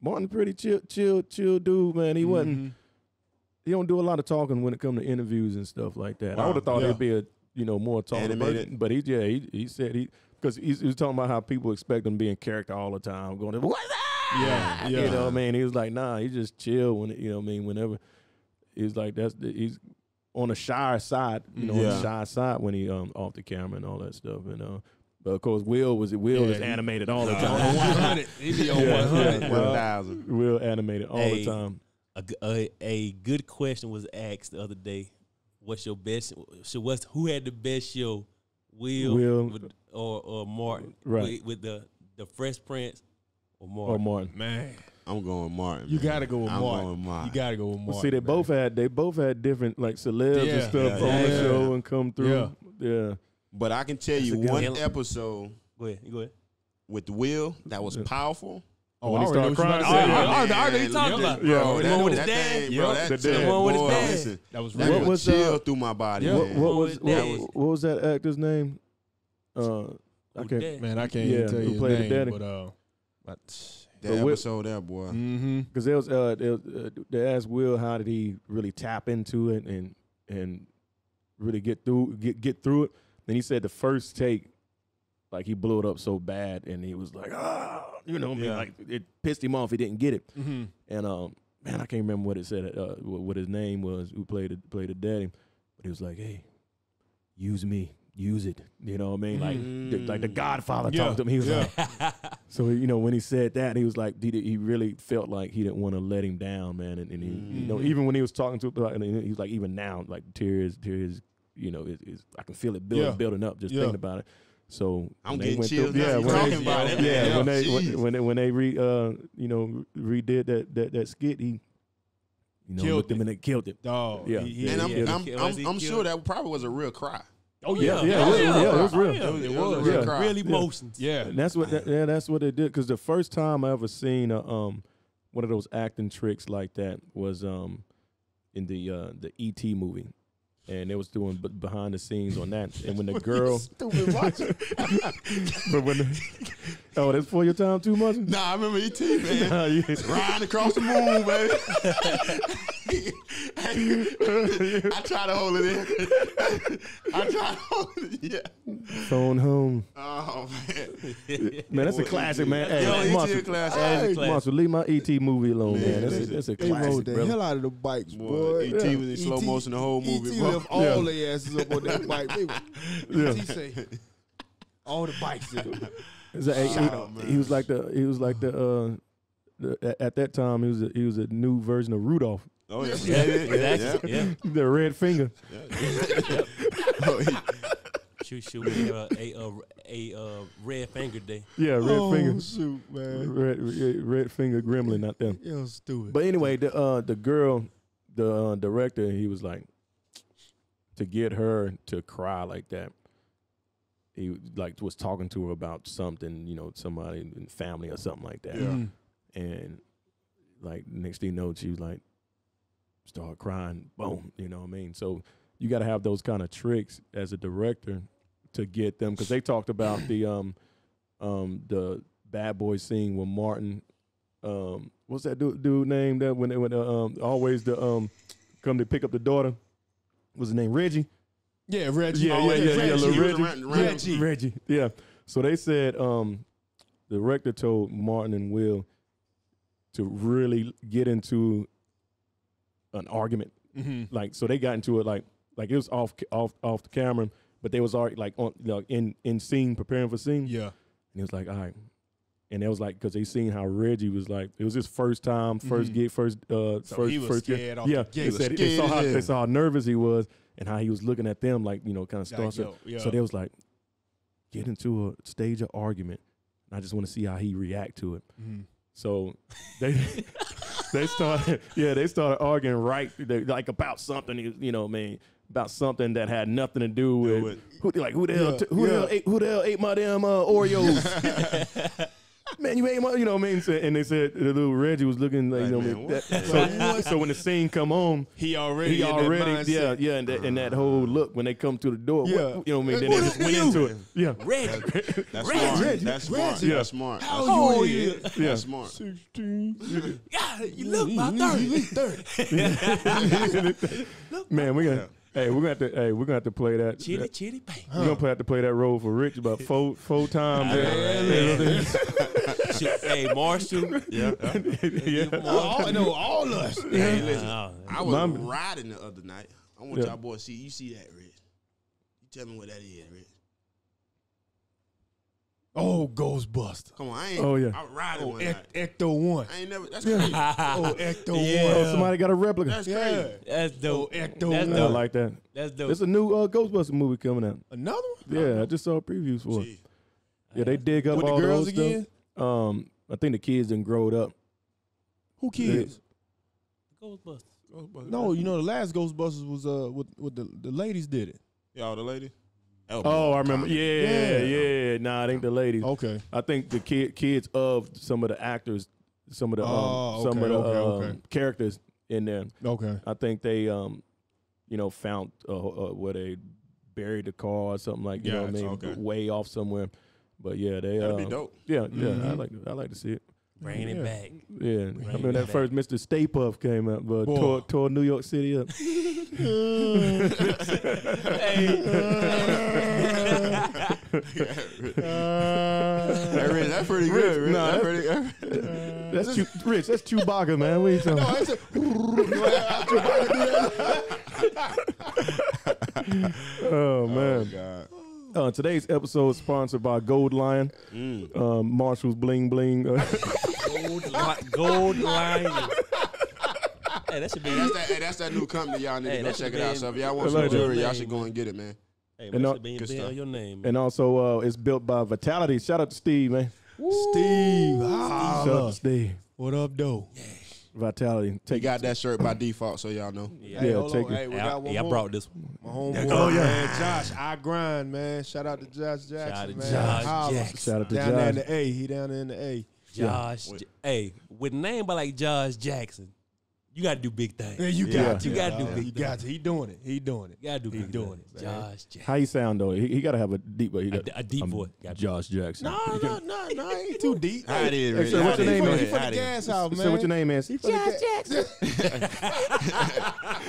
Martin pretty chill, chill, chill dude, man. He wasn't. Mhm. He don't do a lot of talking when it comes to interviews and stuff like that. I would have thought Yeah. there'd be a you know more talking, but, Animated. but he yeah he he said he because he, he was talking about how people expect him to be in character all the time, going what's that? Yeah, yeah. You know what I mean? He was like, nah, he just chill when you know what I mean. Whenever he's like that's the, he's on the shy side, you know, on the shy side when he um off the camera and all that stuff. And uh, but of course, Will was Will Yeah, is animated all the On time. 100. *laughs* He be on Yeah, 100. yeah. One thousand. Will animated all Hey. the time. a a good question was asked the other day. What's your best? So what's who had the best show? Will, Will. with- or or Martin? Right. With, with the the Fresh Prince or Or Martin? Martin. Man, I'm going with Martin. you man. gotta go with I'm Martin. going Martin. You gotta go with Martin. See, they man. both had they both had different like celebs Yeah, and stuff yeah, on the yeah. show and come through. Yeah, yeah. But I can tell That's you one one. episode Go ahead. Go ahead. with Will that was powerful. Oh, When I he already started crying, about to say. yeah. Yeah. I already- I already talked about. Yeah. bro, The that, one with his that dad? thing, bro, that the dad. One with his dad. listen, That was real. What was was, uh, chill through my body. What, man. what Who was was what, that? was that actor's name? Uh, I can't. Man, I can't even tell you his played the name, daddy? but uh, but that But episode there, boy. mm-hmm. Because there was uh, there was, uh, they asked Will how did he really tap into it and and really get through get get through it. Then he said the first take, like he blew it up so bad, and he was like, ah, you know, what I mean? Yeah. like it pissed him off. He didn't get it, Mm-hmm. and um, man, I can't remember what it said, uh, what his name was, who played it, played the daddy, but he was like, hey, use me, use it, you know what I mean? Like the, like the Godfather Yeah, talked to him. He was yeah. like. *laughs* So you know when he said that, he was like he, he really felt like he didn't want to let him down, man. And, and he, you know, Mhm. even when he was talking to, him, he was like, even now, like tears, tears, you know, is, is I can feel it building, Yeah. building up just thinking about it. So I'm when they getting went chills through- yeah, when talking they, about it, yeah, man. when they when, when they when they re uh you know redid that that that skit, he you know Killed looked him it. and they killed it. Dog. Yeah. He, he, And I'm, I'm, I'm, I'm sure that probably was a real cry. oh Yeah, yeah, yeah, Oh, it was- yeah, it was real. It was, it was a real Yeah. cry. Real emotions. yeah. And that's what that, yeah, that's what they did. Because the first time I ever seen a, um one of those acting tricks like that was um in the uh the ET movie. And they was doing b- behind the scenes on that. And when the *laughs* girl, Stupid watching. *laughs* but when the, oh, that's for your time too much. nah, I remember ET, man. Nah, you- Riding across the moon, baby. *laughs* I try to hold it in. I try to hold it. Yeah. phone home, Oh man. man. That's a classic, man. Hey, Yo, ET Monster, a classic. That is hey, classic. Monster, leave my ET movie alone, man. Man, That's, a, that's a They classic, rode the brother. hell out of the bikes, Boy, boy. ET was in slow ET motion the whole movie, ET bro. Left all their asses up on that *laughs* bike. They, Yeah. ET say, all the bikes. in. It's like, he- Shout he, out, man. he was like the he was like the uh the, at- at that time he was a, he was a new version of Rudolph, Oh yeah. Yeah, exactly. Yeah. *laughs* the red finger. *laughs* Oh, he- Shoot, shoot. We have a a, a, uh red finger day. Yeah, red oh, finger. shoot, man. Red, red, red finger gremlin, not them. Yo, stupid. But anyway, the uh, the girl, the uh, director, he was like, to get her to cry like that. He like was talking to her about something, you know, somebody in family or something like that. Yeah. And like next thing you know, she was like, start crying, boom, you know what I mean? So you got to have those kind of tricks as a director to get them because they talked about the *clears throat* um um the bad boy scene with Martin. Um, what's that dude, dude name that when they when uh, um always the um come to pick up the daughter? What's his name? Reggie. Yeah, Reggie. Yeah, Oh, yeah, yeah, yeah, yeah, Reggie. little He was Reggie. around- around- Reggie. Reggie. Yeah. So they said um the director told Martin and Will to really get into an argument. Mm-hmm. Like so they got into it like like it was off off off the camera, but they was already like on you know, in in scene preparing for scene. Yeah. And he was like, all right. And it was like because they seen how Reggie was like it was his first time, 1st Mhm. gig, first uh So first he was first gig. scared off yeah, the they gate. said was they saw scared how as they hell. saw how nervous he was, and how he was looking at them like you know kind of Like, starstruck. yo, yeah. So they was like, get into a stage of argument. And I just want to see how he react to it. Mhm. So they *laughs* they started yeah they started arguing right they, like about something you know man about something that had nothing to do with with- who like who the hell Yeah, t- who the yeah. hell ate, who the hell ate my damn uh, Oreos. *laughs* *laughs* Man, you ate my, you know, what I mean, and they said the little Reggie was looking like, you know, what I man, mean, what that, so, so when the scene come on, He already, he in that already, yeah, yeah, and that, and that whole look when they come to the door, what- Yeah. you know, what I mean, then What they just went you? into it, yeah, Reggie. That's *laughs* Reggie. smart. That's smart. Yeah. That's smart. How That's old smart. you is? yeah. That's smart. Sixteen. God, you look about mm-hmm. 30. *laughs* Man, we gonna, Yeah. hey, we're gonna have to, hey, we're gonna have to play that. Chitty, that- chitty, bang. We're gonna have to play that role for Rich about four four times. *laughs* Yeah, Shit, hey, Marshall. *laughs* Yeah. yeah. all, no, all of us. Hey, listen. I was Mom- riding the other night. I want Yeah. y'all boys to see. You see that, Rich? You tell me what that is, Rich. Oh, Ghostbuster. Come on, I ain't. Oh, yeah. I was riding Oh, one Ec- night. Ecto One. I ain't never. That's crazy. Oh, Ecto Yeah. Oh, One. somebody got a replica. That's Yeah. crazy. That's dope. Oh, Ecto That's One. I dope. like that. That's There's dope. a new uh, Ghostbuster movie coming out. Another one? Yeah, I just saw previews for it. Gee. Yeah, they dig up With the all girls those again? Stuff. Um, I think the kids done growed up. Who kids? Ghostbusters. No, you know the last Ghostbusters was uh with, with the the ladies did it. Y'all, the ladies. Oh, I remember. Yeah, Yeah. yeah. Nah, it ain't the ladies. Okay. I think the kid kids of some of the actors, some of the um, Oh, some of the okay, um, okay. characters in there. Okay. I think they um, you know, found uh, uh, where they buried the car or something like you know what I mean, okay. way off somewhere. But yeah, they That'd uh, be dope. Yeah, yeah. I Mhm. like I like to see it. Bringing it back. Yeah, I Bring remember that back. first Mr. Stay Puft came out, but Boy. tore, tore New York City up. *laughs* Hey, Rich, that's pretty Rich, good. Rich. nah, that's that's- pretty. *laughs* That's Chew- Rich. That's Chewbacca, man. What are you *laughs* talking? No, about? it's a, Oh Oh man. God. Uh, today's episode is sponsored by Gold Lion, Mm. um, Marshall's Bling Bling. *laughs* Gold, li- gold line. hey, that should be. Hey, that's that. Hey, that's that new company. Y'all need Hey, to go check it out. been- So if y'all want some like that. jewelry, y'all should go and get it, man. Hey, And and all- should be Good in stuff. your name. and also, uh, it's built by Vitality. Shout out to Steve, man. Steve. Shout out to Steve. What up, though? Vitality. He Take got that shirt by default, so y'all know. yeah. Yeah, take on. it. Hey, we got I, one hey, I brought this one. My homeboy, Oh, yeah. man, Josh. I grind, man. Shout out to Josh Jackson, Shout out to man. Josh Holla. Jackson. Shout out to Down there in Josh. the A. He down there in the A. Josh. J- Hey, with a name by like Josh Jackson, you got to do big things. Yeah, you Yeah. got to. You gotta do dog. big You got to. He doing it. He doing it. You got to do big. He doing things. it. Josh Jackson. How you sound though? He, he got to have a deep. He A, got, d- a deep I'm voice. Gotta Josh Jackson. No, no, no, no. I ain't too deep. How it is, Hey, Rich? sir, what's your name, man? He ahead. from the it is? gas house, man. Say what your name is. Josh Jackson. *laughs*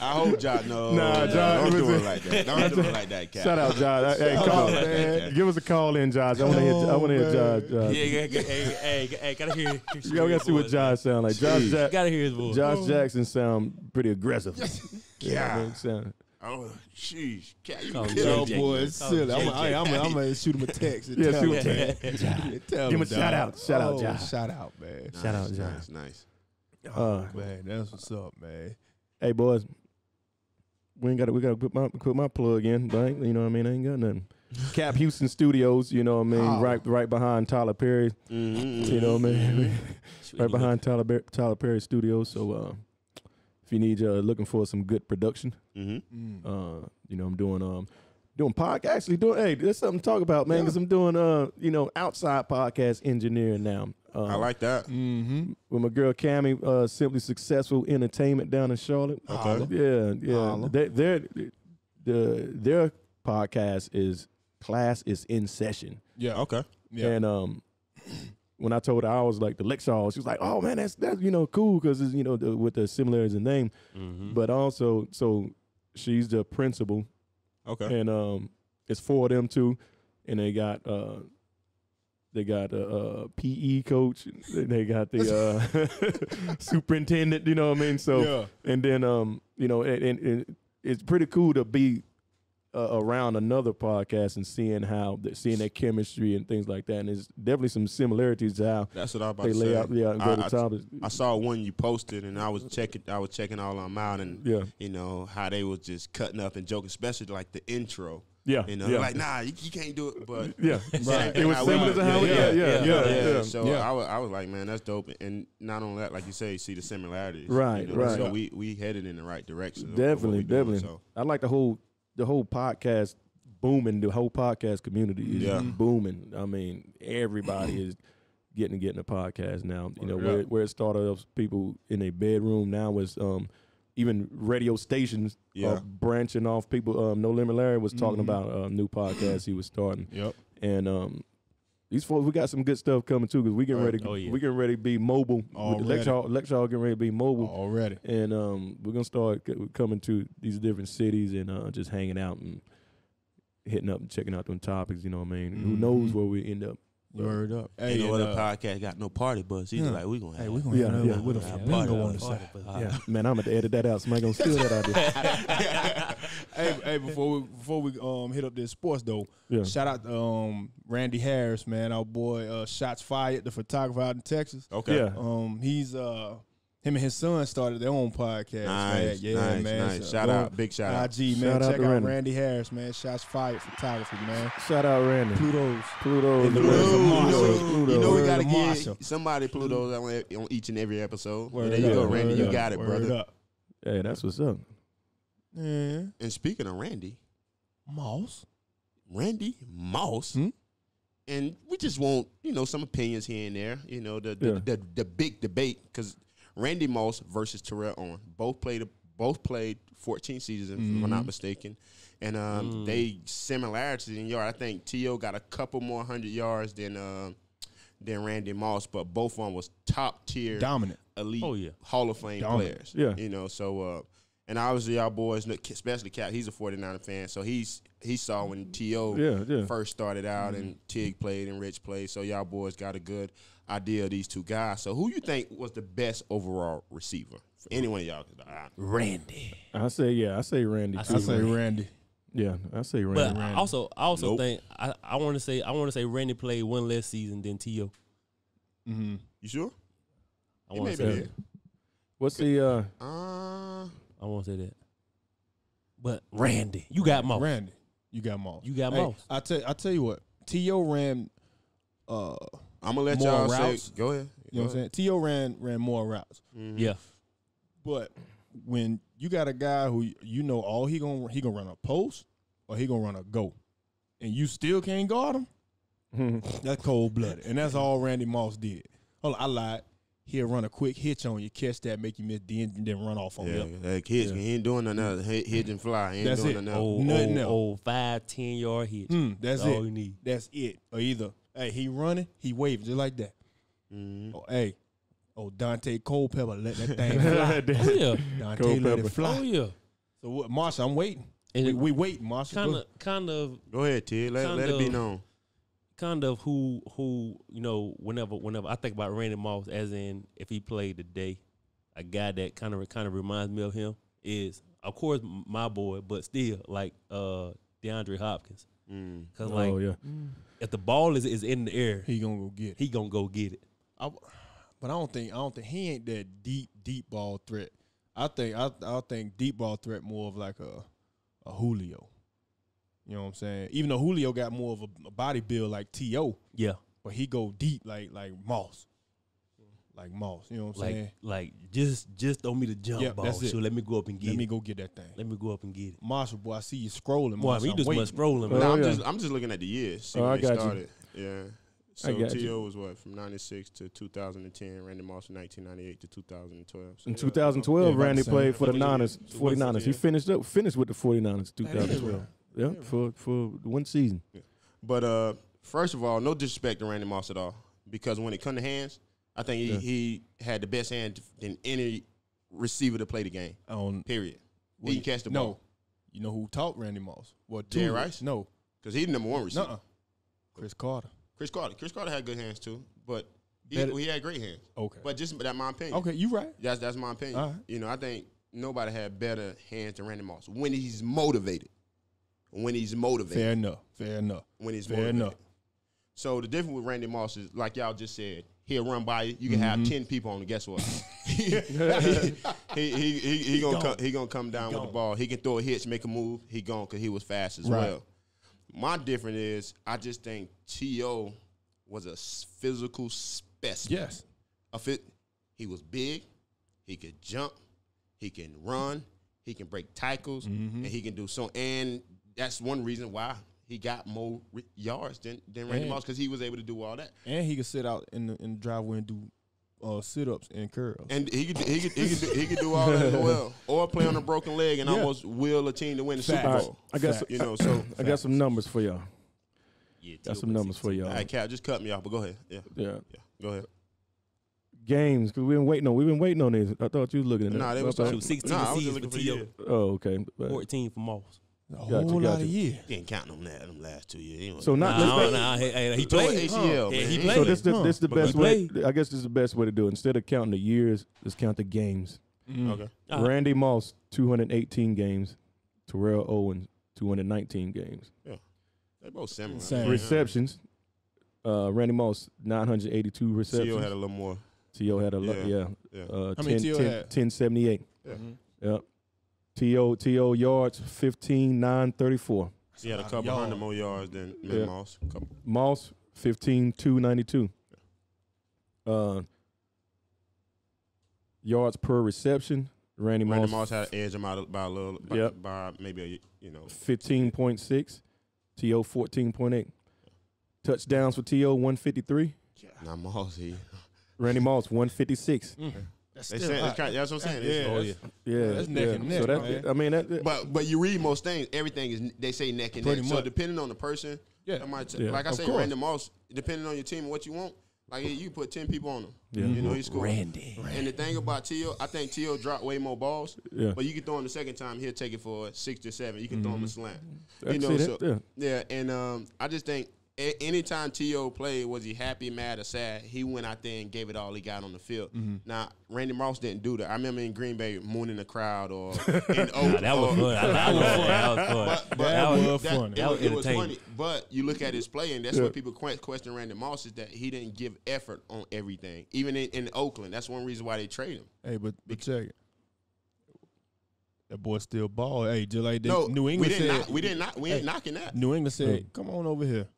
I hope Josh knows. Nah, Josh, Don't do it like that. Don't do it like that, Cap. Shout out, Josh. Hey, call, out, man. give us a call in, Josh. I want to hear. I want to hear Josh. Yeah, yeah, yeah, hey, hey, hey, gotta hear. Yeah, we gotta see what Josh sound like. Josh, Jeez. Jack, Gotta hear his voice. Josh Jackson sound pretty aggressive. *laughs* yeah, I mean, sound- Oh, sheesh. Cap, you Call him Yo, me. boy, it's silly. I'm, JJ. I, I'm, I'm gonna shoot him a text. And *laughs* Yeah, tell shoot him, him a man. *laughs* Tell Give him a shout out. Shout out, Oh, Josh. Shout out, man. Shout out, Josh. Nice, nice. Uh, Man, that's what's up, man. hey, boys, we ain't got to. We got to put my put my plug in. But you know what I mean? I ain't got nothing. Kap Houston Studios. You know what I mean? Oh. Right, right behind Tyler Perry. Mhm, You know what I mean? Sweet *laughs* right behind Tyler Ber- Tyler Perry Studios. So, uh, if you need uh, looking for some good production, mhm. Mm. uh, you know, I'm doing um doing podcast. Actually, doing hey, there's something to talk about, man. Because I'm doing uh, you know, outside podcast engineering now. Uh, I like that. Mm-hmm. with my girl Cammy, uh, Simply Successful Entertainment down in Charlotte. Okay. Yeah, yeah. Holla. They, their the their podcast is class is in session, Yeah. Okay. Yeah. and um. When I told her I was like the lecture, she was like, "Oh man, that's that's you know cool because you know the, with the similarities in name, Mhm. but also so she's the principal Okay. and um, it's four of them too, and they got uh, they got a, uh PE coach, they got the uh, *laughs* superintendent. You know what I mean? So yeah. and then um, you know, and, and, and it's pretty cool to be uh, around another podcast and seeing how seeing their chemistry and things like that. And there's definitely some similarities to how That's what I was about they to lay say. out. Yeah, and go I, to I- topics. I saw one you posted, and I was checking. I was checking all them out, and Yeah, you know how they was just cutting up and joking, especially like the intro. yeah, You know, yeah. like nah, you, you can't do it, but *laughs* yeah. *laughs* Right. It was similar to how we, yeah, yeah, yeah, yeah, yeah. So. I was, I was like, man, that's dope. And not only that, like you say, you see the similarities. Right, you know, right. So we we headed in the right direction. what Definitely, doing, definitely. So I like the whole the whole podcast booming. The whole podcast community is Yeah. booming. I mean, everybody is getting getting a podcast now. You know, Word where where it started off people in a bedroom now was um even radio stations Yeah. are branching off. People, um, No Limit Larry was talking Mhm. about a new podcast he was starting, Yep. and um, these folks we got some good stuff coming too because we getting ready. Oh, yeah. We getting ready to be mobile. Lexar, Lexar getting ready to be mobile Already. and um, we're gonna start c- coming to these different cities and uh, just hanging out and hitting up and checking out them topics. You know what I mean? Who knows where we end up? Word up. ain't no and, other uh, podcast got no party bus. He's yeah. like, we gonna have. Hey, we gonna Yeah, hit another yeah. one with a flamingo party, on the side. yeah, man, I'm gonna edit that out. Somebody gonna steal that idea. *laughs* hey, hey, before we before we um hit up this sports though, Yeah, shout out to um Randy Harris, man, our boy uh, shots fired, the photographer out in Texas. Okay. yeah. Um, he's uh him and his son started their own podcast. man. Nice, Yeah, nice, man. nice. So Shout out, big shout out. IG man, Shout check to out Randy. Randy Harris, man. Shots fired photography, man. Shout out Randy, Pluto's. Pluto, And the the words of words of Pluto, Pluto. You know we gotta to give Marshall. somebody Pluto's on, on each and every episode. Word there you up, go, Randy. word You got it, word brother. Up. Hey, that's what's up. Yeah. And speaking of Randy, Moss. Randy Moss. Hmm? And we just want, you know, some opinions here and there. You know, the the, Yeah. the, the big debate because Randy Moss versus Terrell Owen both played both played 14 seasons, if I'm not Mhm. mistaken. And um, Mm. they similarities in yard. I think T.O. got a couple more hundred yards than uh, than Randy Moss, but both of them was top tier Dominant. elite Oh, yeah. Hall of Fame Dominant. players. Yeah. You know, so uh and obviously y'all boys, especially Cap, he's a 49er fan, so he's he saw when T.O. Yeah, yeah. first started out and Tig played and Rich played, so y'all boys got a good idea of these two guys. So who you think was the best overall receiver? For any one of y'all. Randy. I say yeah. I say Randy I too. I say Randy. Randy. yeah, I say But Randy. I also, I also Nope. think I, I want to say I want to say Randy played one less season than T.O. Mm-hmm. You sure? I He want to say there. What's the uh? Uh, I want to say that. But Randy, you got Moss. Randy. You got Moss. You got Hey, Moss. I tell I tell you what. T.O. ran uh I'm gonna let More y'all routes? say. Go ahead. you know what I'm saying? T.O. ran ran more routes. saying? Yeah. But when you got a guy who you know all he gonna he gonna run a post or he gonna run a go, and you still can't guard him, *laughs* that's cold blooded, and that's all Randy Moss did. Hold on, I lied. He'll run a quick hitch on you, catch that, make you miss, then then run off on Yeah, you. like his, he ain't doing nothing else. Hit, hit and fly. He ain't That's doing it. nothing else. Old, Nothing old, else. old five, ten yard hit. Hmm, that's all it. you need. That's it. Or either hey he running, he waving just like that. Mhm. Oh hey, oh Daunte Culpepper let that *laughs* thing fly. Oh yeah. Daunte let Culpepper. it fly. Oh yeah. So what, Marsha, I'm waiting. And We, it we waiting, Marsha. kind of, kind of, Go ahead, Ted. Let, let it be known. kind of who, who you know, whenever, whenever I think about Randy Moss, as in if he played today, a guy that kind of, kind of reminds me of him is, of course, my boy, but still like uh DeAndre Hopkins, Mm. Mm. because oh, like oh yeah. Mm. if the ball is is in the air, he gonna go get it. he gonna go get it. I, but I don't think I don't think he ain't that deep deep ball threat. I think I I think deep ball threat more of like a a Julio. You know what I'm saying? Even though Julio got more of a, a body build like To, Yeah, but he go deep like like Moss, like Moss. You know what I'm like saying? like just just throw me the jump Yeah, ball. So let me go up and get it. Let it. me go get that thing. let me go up and get it. Marshall, boy, I see you scrolling. Boy, I Marshall, mean, you just waiting. must rolling, Oh, No, I'm yeah. just I'm just looking at the years. See Oh, when I they got you. started. Yeah. So got you. T.O. was what from '96 to 2010. Randy Moss from 1998 to 2012. So, In 2012, Yeah, Randy played for the Niners, 49ers. He finished up, finished with the 49ers, 2012. Yeah, for for one season. But uh, first of all, no disrespect to Randy Moss at all, because when it come to hands, I think he, Yeah. he had the best hand than any receiver to play the game. On don't, Period. well, He can catch the no. ball You know who taught Randy Moss? What? Jerry Rice? No, because he's the number one receiver. nuh Cris Carter. Cris Carter. Cris Carter had good hands too, but he, Better- he had great hands. Okay. But just that's my opinion. Okay, you right. That's that's my opinion. Right. You know, I think nobody had better hands than Randy Moss when he's motivated. when he's motivated. Fair enough. Fair enough. When he's Fair motivated. enough. So the difference with Randy Moss is, like y'all just said, he'll run by you. You can have Mm-hmm. ten people on him. Guess what? *laughs* he, he, he, he, he gonna come, he gonna come down with the ball. He can throw a hitch, make a move. He gone because he was fast as Right. well. My difference is, I just think To was a physical specimen. Yes. A fit. He was big. He could jump. He can run. He can break tackles, Mm-hmm. and he can do so. And that's one reason why he got more re- yards than than Randy And- Moss because he was able to do all that. And he could sit out in the in the driveway and do uh, sit ups and curls. And he could he could he could do, he could do all that as *laughs* well, or play on a broken leg and Yeah. almost will a team to win the Facts. Super All right, Bowl. I got some, You know, so *clears throat* I got some numbers for y'all. Yeah, Got some went numbers for y'all. all right, Cal, just cut me off, but go ahead. Yeah, Yeah, yeah, go ahead. games because we've been waiting on. We've been waiting on these. I thought you was looking at Nah, that. they was My bad. Shoot, 16 Nah, I was just seasons looking for for T.O. you. Oh, okay. But- 14 for Moss. A Gotcha, whole lot gotcha. of years. He ain't counting them that them last two years. He don't- So not Nah, let's- nah, hey, hey, he He tore played. ACL, Yeah, man. he He- played. So this the Huh. this the best way. I guess this is the best way to do it. Instead of counting the years, just count the games. Okay. Ah. Randy Moss, 218 games. Terrell Owens, 219 games. Yeah, they both similar. Same. Receptions. Uh, Randy Moss, 982 receptions. T.O. receptions. had a little more. T.O. had a lot. Yeah. Yeah. Yeah. Uh, How 10, many T.O. 10 had? 1078. Yeah. Yep. T.O. T.O. yards, 15, 934. He had a couple yards. hundred more yards than Yeah. Moss. Couple. Moss, 15, 292. Uh, yards per reception. Randy, Randy Moss, Moss had to edge him out by a little, by, Yep. by maybe a, you know. 15.6. T.O. 14.8. Touchdowns for T.O. 153. Not Moss. He. Randy Moss 156. That's They still say, hot. it's kind that's what I'm saying. Yeah, It's- Oh, yeah. Yeah, that's neck yeah. and neck, So that, man. I mean, that, But but you read most things, everything is they say neck and Pretty neck. So depending on the person, Yeah. that might Yeah, like I of say, course. Randy Moss, depending on your team and what you want, like you put ten people on him. Yeah. You know he scored. Randy. And the thing about T.O., I think T.O. dropped way more balls, yeah. but you can throw him the second time, he'll take it for six to seven. You can throw him a slant. You know, so that, yeah. yeah, and um, I just think a- anytime T.O. played, was he happy, mad, or sad, he went out there and gave it all he got on the field. Mm-hmm. Now, Randy Moss didn't do that. I remember in Green Bay mooning the crowd or *laughs* in Oakland. Nah, that was or- fun. I, I love that. *laughs* That was fun. But, but That was. It, That was, it was funny. But you look at his play, and that's Yeah. what people question Randy Moss is that he didn't give effort on everything. Even in, in Oakland, that's one reason why they trade him. Hey, but but check it. That boy still ball. Hey, just like No, New we England didn't. said. Knock, we didn't. Knock, we ain't Hey. knocking that. New England said, hey. "Come on over here."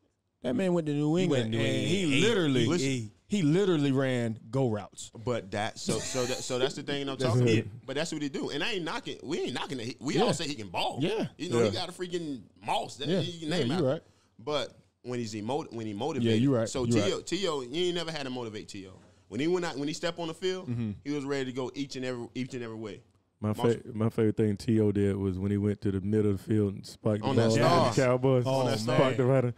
That man went to New England, went to New and he England. Hey, literally, listen. he literally ran go routes. But that so so that so that's the thing I'm *laughs* That's talking about. But that's what he do. And I ain't knocking. We ain't knocking it. We Yeah. all say he can ball. Yeah. You know Yeah. he got a freaking mouse. That, Yeah, you can yeah, name you out. right. But when he's emo- when he motivated, you right, So you T.O. right. T.O. You ain't never had to motivate T.O. When he went out, when he stepped on the field, Mm-hmm. he was ready to go each and every each and every way. My fa- my favorite thing T.O. did was when he went to the middle of the field and spiked On the that ball star. at the Cowboys. On that spiked the right.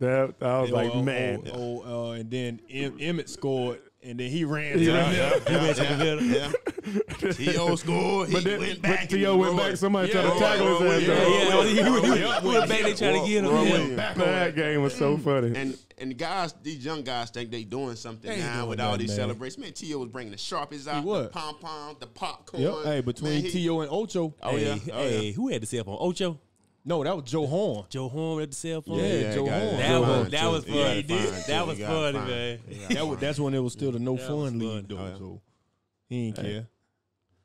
That I was like, oh, man. oh, oh, uh, and then em- Emmett scored, and then he ran. to Yeah. the middle. He went to the middle. Yeah. *laughs* T.O. scored. He But then, went but back. T.O. and went back. Somebody tried to tackle Roy his ass. Williams. Yeah, yeah. He, he, he, he, Yeah. he went back there trying to get him. Yeah. Williams. Back That game was so funny. And and the guys, these young guys think they doing something They ain't now doing with all nothing, these man. celebrations. Man, T.O. was bringing the sharpies out, the was. pom pom, the popcorn. Yep. Hey, between Man, he- T.O. and Ocho. Oh, hey, yeah. Oh, yeah. hey, who had the cell phone? Ocho? No, that was Joe Horn. Joe Horn had the cell phone? Yeah, Joe. Horn. That Joe was that was funny. it fine, That was He got it funny, fine. man. He got it That was, that's when it was still the no That fun fun. league though. Oh. So he ain't care.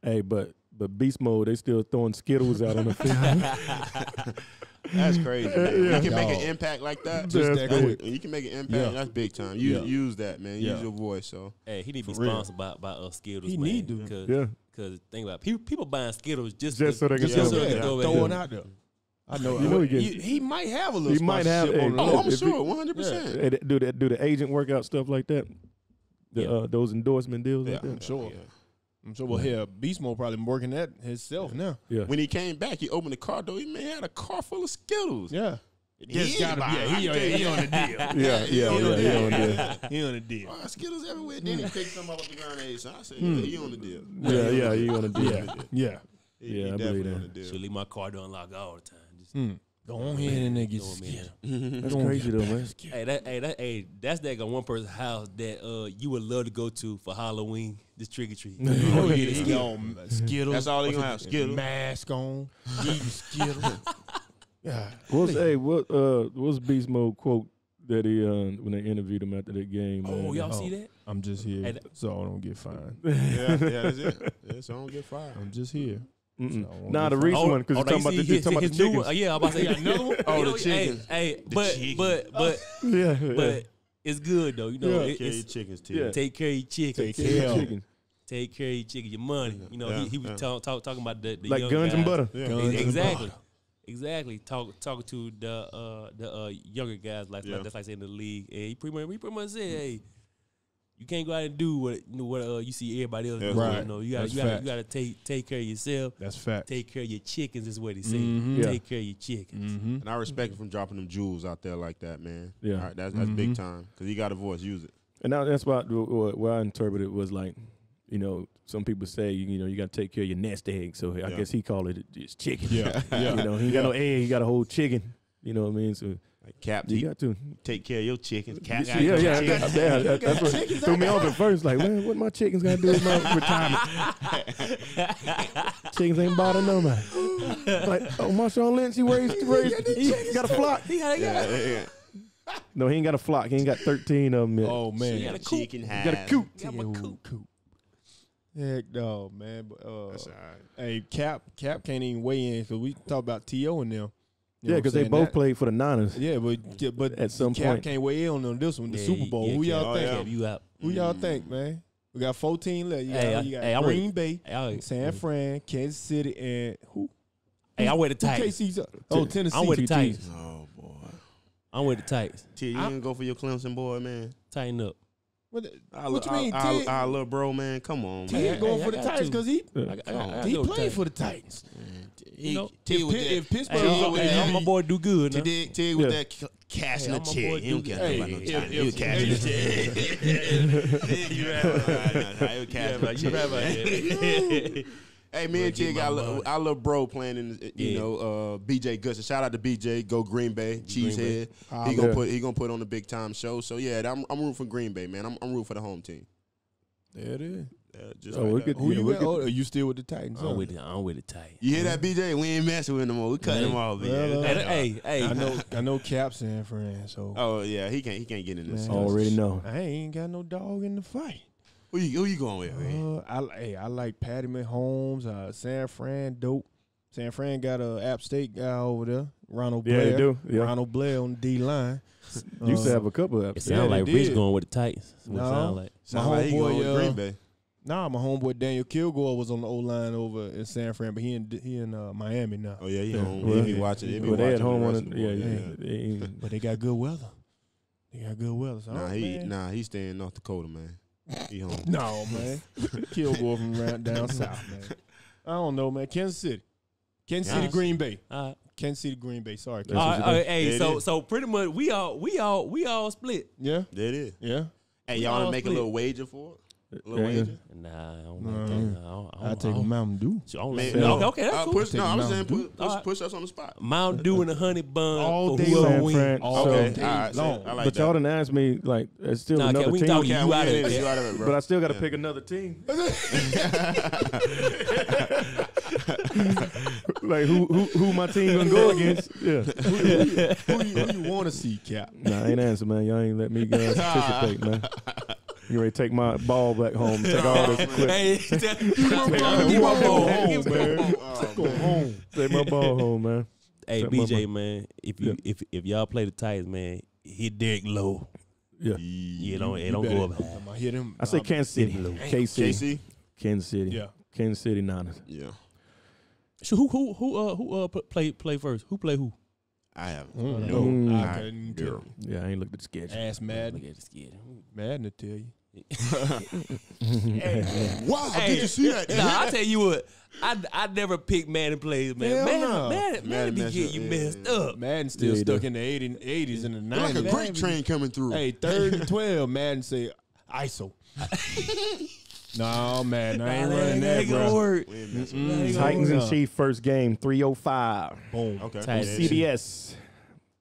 hey, but but beast mode, they still throwing Skittles out on the field. *laughs* *laughs* That's crazy. Man. Yeah. You can make an impact like that. Just that quick. You can make an impact. Yeah. That's big time. Use, Yeah. use that, man. Yeah. Use your voice. So Hey, he need to be real. sponsored by, by uh, Skittles, He man. need to. Cause, Yeah. Cause think about it, people, people buying Skittles just, Just so they can just throw so they throw it Throw in. it out there. I know. You know he he, gets- he might have a little He might have sponsorship on oh. I'm sure, one hundred percent. Do the do the agent work out stuff like that? The, Yeah. uh, those endorsement deals Yeah, like I'm that? sure. I'm sure. Well, here Beast Mode probably working that himself now. Yeah. When he came back, he opened the car door. He may had a car full of Skittles. Yeah. He Just is gotta be. Yeah, I he, tell *laughs* he on the deal. Yeah, yeah, he yeah, on the yeah, deal. on there. he on the deal. Oh, Skittles everywhere. Then he picked some up off the ground. Hey, so I said, yeah, he on the deal. Yeah, yeah, you on the deal. Yeah. Yeah. He, Yeah, he I believe definitely that. on the deal. Should leave my car door unlocked all the time. Just Hmm. Go on ahead and then get throw 'em in scared. there. That's crazy though, man. Hey, that, hey, that, hey, that's that one person's house that uh you would love to go to for Halloween. This trick or treat. *laughs* Oh, yeah, yeah, he on Skittles. That's all he gonna have, Skittles. Mask on. Eating Skittles. *laughs* Yeah. What's hey what uh what's Beast Mode quote that he uh when they interviewed him after that game? Oh, man? y'all Oh. see that? I'm just here Hey, th- so I don't get fined. *laughs* yeah, yeah, that's it. Yeah, so I don't get fired. I'm just here. So Nah, the recent one because oh, you're talking about the, his- talking about the his new chickens. one- Yeah, I'm about to say got another one? Oh, You the know, chicken. Hey, hey The but chicken. but but *laughs* Yeah, yeah. but it's good though. You know, Yeah. it, Take care of your it's, chickens, too. Yeah. take care of your chicken. Take Take, care of chicken. care of your chicken, your money. You know, Yeah, he, he was yeah. talk, talk, talking about the, the Like young guns and butter. Yeah. Guns and exactly. butter. Exactly. Talk talking to the uh the uh younger guys like, Yeah. like that's like saying the league. And he pretty much he pretty much said, Hey, you can't go out and do what you know what uh you see everybody else doing. right. You know, you gotta you gotta you gotta take take care of yourself, That's fact. take care of your chickens is what he said. Mhm. Yeah. Take care of your chickens. Mm-hmm. And I respect him from dropping them jewels out there like that, man. Yeah. All right, that's that's big Mhm. time because he got a voice. Use it. And now that's what, what, what I interpreted was like, you know, some people say, you know, you got to take care of your nest egg. So I Yeah. guess he called it just chicken. Yeah. *laughs* Yeah. You know, he ain't got no egg, he got a whole chicken. You know what I mean? So Like Cap, you got to. take care of your chickens. Cap, yeah, yeah, yeah, yeah, that- That's what threw me off at first. Like, man, what my chickens got to do with my retirement? *laughs* chickens ain't bothering nobody. Like, oh, Marshawn Lynch, he raised, raised he got a flock. He got, Yeah, yeah, yeah. No, he ain't got a flock. He ain't got 13 of them yet. Oh man. He got a coop. Chicken he got a hat. coop. got my coop. coop. Heck no, man. But uh, That's all right. hey, Cap, Cap can't even weigh in because we talk about To and them. You Yeah, because they both That- played for the Niners. Yeah, but yeah, but At some Cap point. can't weigh in on this one, the Yeah, Super Bowl. yeah, Who y'all Cap. think? You out. Who y'all Mm. think, man? We got 14 left. You got, Hey, I- you got hey, Green went- Bay, I, San Fran, Kansas City, and who? hey, I wear the Who Titans. KC's up? Oh, Tennessee. I'm with the TTs. Titans. Oh boy, I'm with the Titans. T, you I- didn't go for your Clemson boy, man. Tighten up. What, the- I, what you I- mean? I, Ted, I, little bro, man. Come on, Ted Hey, man. going hey, for the Titans because he he played for the Titans. He, know, T if, with Pi- that. if Pittsburgh, Hey, go I'm, with hey, I'm my boy do good. Now. T, T with Yeah. that c- cash Hey, in the I'm a boy check. He don't Duke. care Hey, about no if- time. He was cash in the check. You right about that. He was cash in the You right about that. *laughs* *laughs* Hey, me and Get T my got a money. little, bro playing in, you Yeah. know, uh, BJ Goodson. Shout out to BJ. Go Green Bay, Cheesehead. Ah, He gonna yeah. put he gonna put on a big time show. So yeah, I'm I'm rooting for Green Bay, man. I'm I'm rooting for the home team. There it is. Yeah, just Oh, like we that. could- Who Yeah, you we with? could- Oh, are you still with the Titans? huh? I'm with the, I'm with the Titans. You hear that, BJ? We ain't messing with him no more. We cutting him off, Well, BJ. uh, Hey, hey, hey. I know, I know. Cap's in Fran, so Oh yeah, he can't he can't get in this. Man. Already know. I ain't got no dog in the fight. Who you who you going with? man? Uh, I hey, I like Patty Mahomes. Uh, San Fran, dope. San Fran got a App State guy over there, Ronald Blair. Yeah, Blair. they do. Yeah. Ronald Blair on the D line. *laughs* Used to Uh, have a couple of It episodes. Yeah, sound like Rich going with the Titans. That's what No. sound like. Sound my like he going with homeboy, Green uh, Bay. Nah, my homeboy Daniel Kilgore was on the O line over in San Fran, but he in he in uh, Miami now. Oh yeah, he Yeah. home. Well, he be watching. He be Well, they at home the on it. of the Yeah, boys, yeah. they But they got good weather. They got good weather. So Nah, he man. nah he staying in North Dakota, man. He home. *laughs* No, man. Kilgore from around down south, man. I don't know, man. Kansas City. Kansas City, Green Bay. All right. Kansas City, Green Bay. Sorry, That's Kansas All what right, you all think? right, hey, Yeah, it so is. so pretty much we all we all we all split. Yeah, There it is. yeah. Hey, We y'all wanna all make a split. little wager for it? A little Yeah, yeah. Nah, I don't Nah. like that. Nah, I don't, I I don't, take I a don't, Mountain Dew. I don't Man, like no. Okay, okay, that's Uh, cool. push, no, I'm Mountain saying Dew. push, push, push us on the spot. Mountain Dew and a honey bun All day whoever San All Okay, day all right. so long. I like but that. y'all done asked me like it's still Nah, another okay, we team. Okay, you we out of it. You out of it, bro. But I still got to Yeah. pick another team. *laughs* like who who who my team gonna go against? Yeah. who you, who you want to see, Cap? Nah, I ain't answer, man. Y'all ain't let me uh, *laughs* participate, man. You ready to take my ball back home? Take all this *laughs* equipment. *laughs* Hey, Take, keep my take, ball, home, my ball. man. Oh, Go man. home. take my ball home, man. Hey, Take my BJ, man, if you Yeah. if if y'all play the Titans, man, hit Derrick low. Yeah. You know, it don't better- go up high. I'ma hit him. I say I'ma- Kansas City. KC. KC? Kansas City. Yeah. Kansas City Niners. Yeah. So who who who uh who uh play play first? Who play who? I have Mm. no Mm. I couldn't tell idea. Yeah, I ain't looked at the schedule. Ass Look at the skid. Madden to tell you. *laughs* Wow, Hey, did you see that? Nah, I tell you what, I I never pick Madden plays, man. Hell Madden, no. Madden, Madden, Madden be getting you yeah, messed yeah. up. Madden still Yeah, stuck do. in the 80, 80s and the 90s. like a man. great train coming through. Hey, third and 12, Madden say ISO. *laughs* no, man, I ain't running that, bro. Titans and Chiefs first game 305 Boom. Okay. on Titans. Yeah, CBS.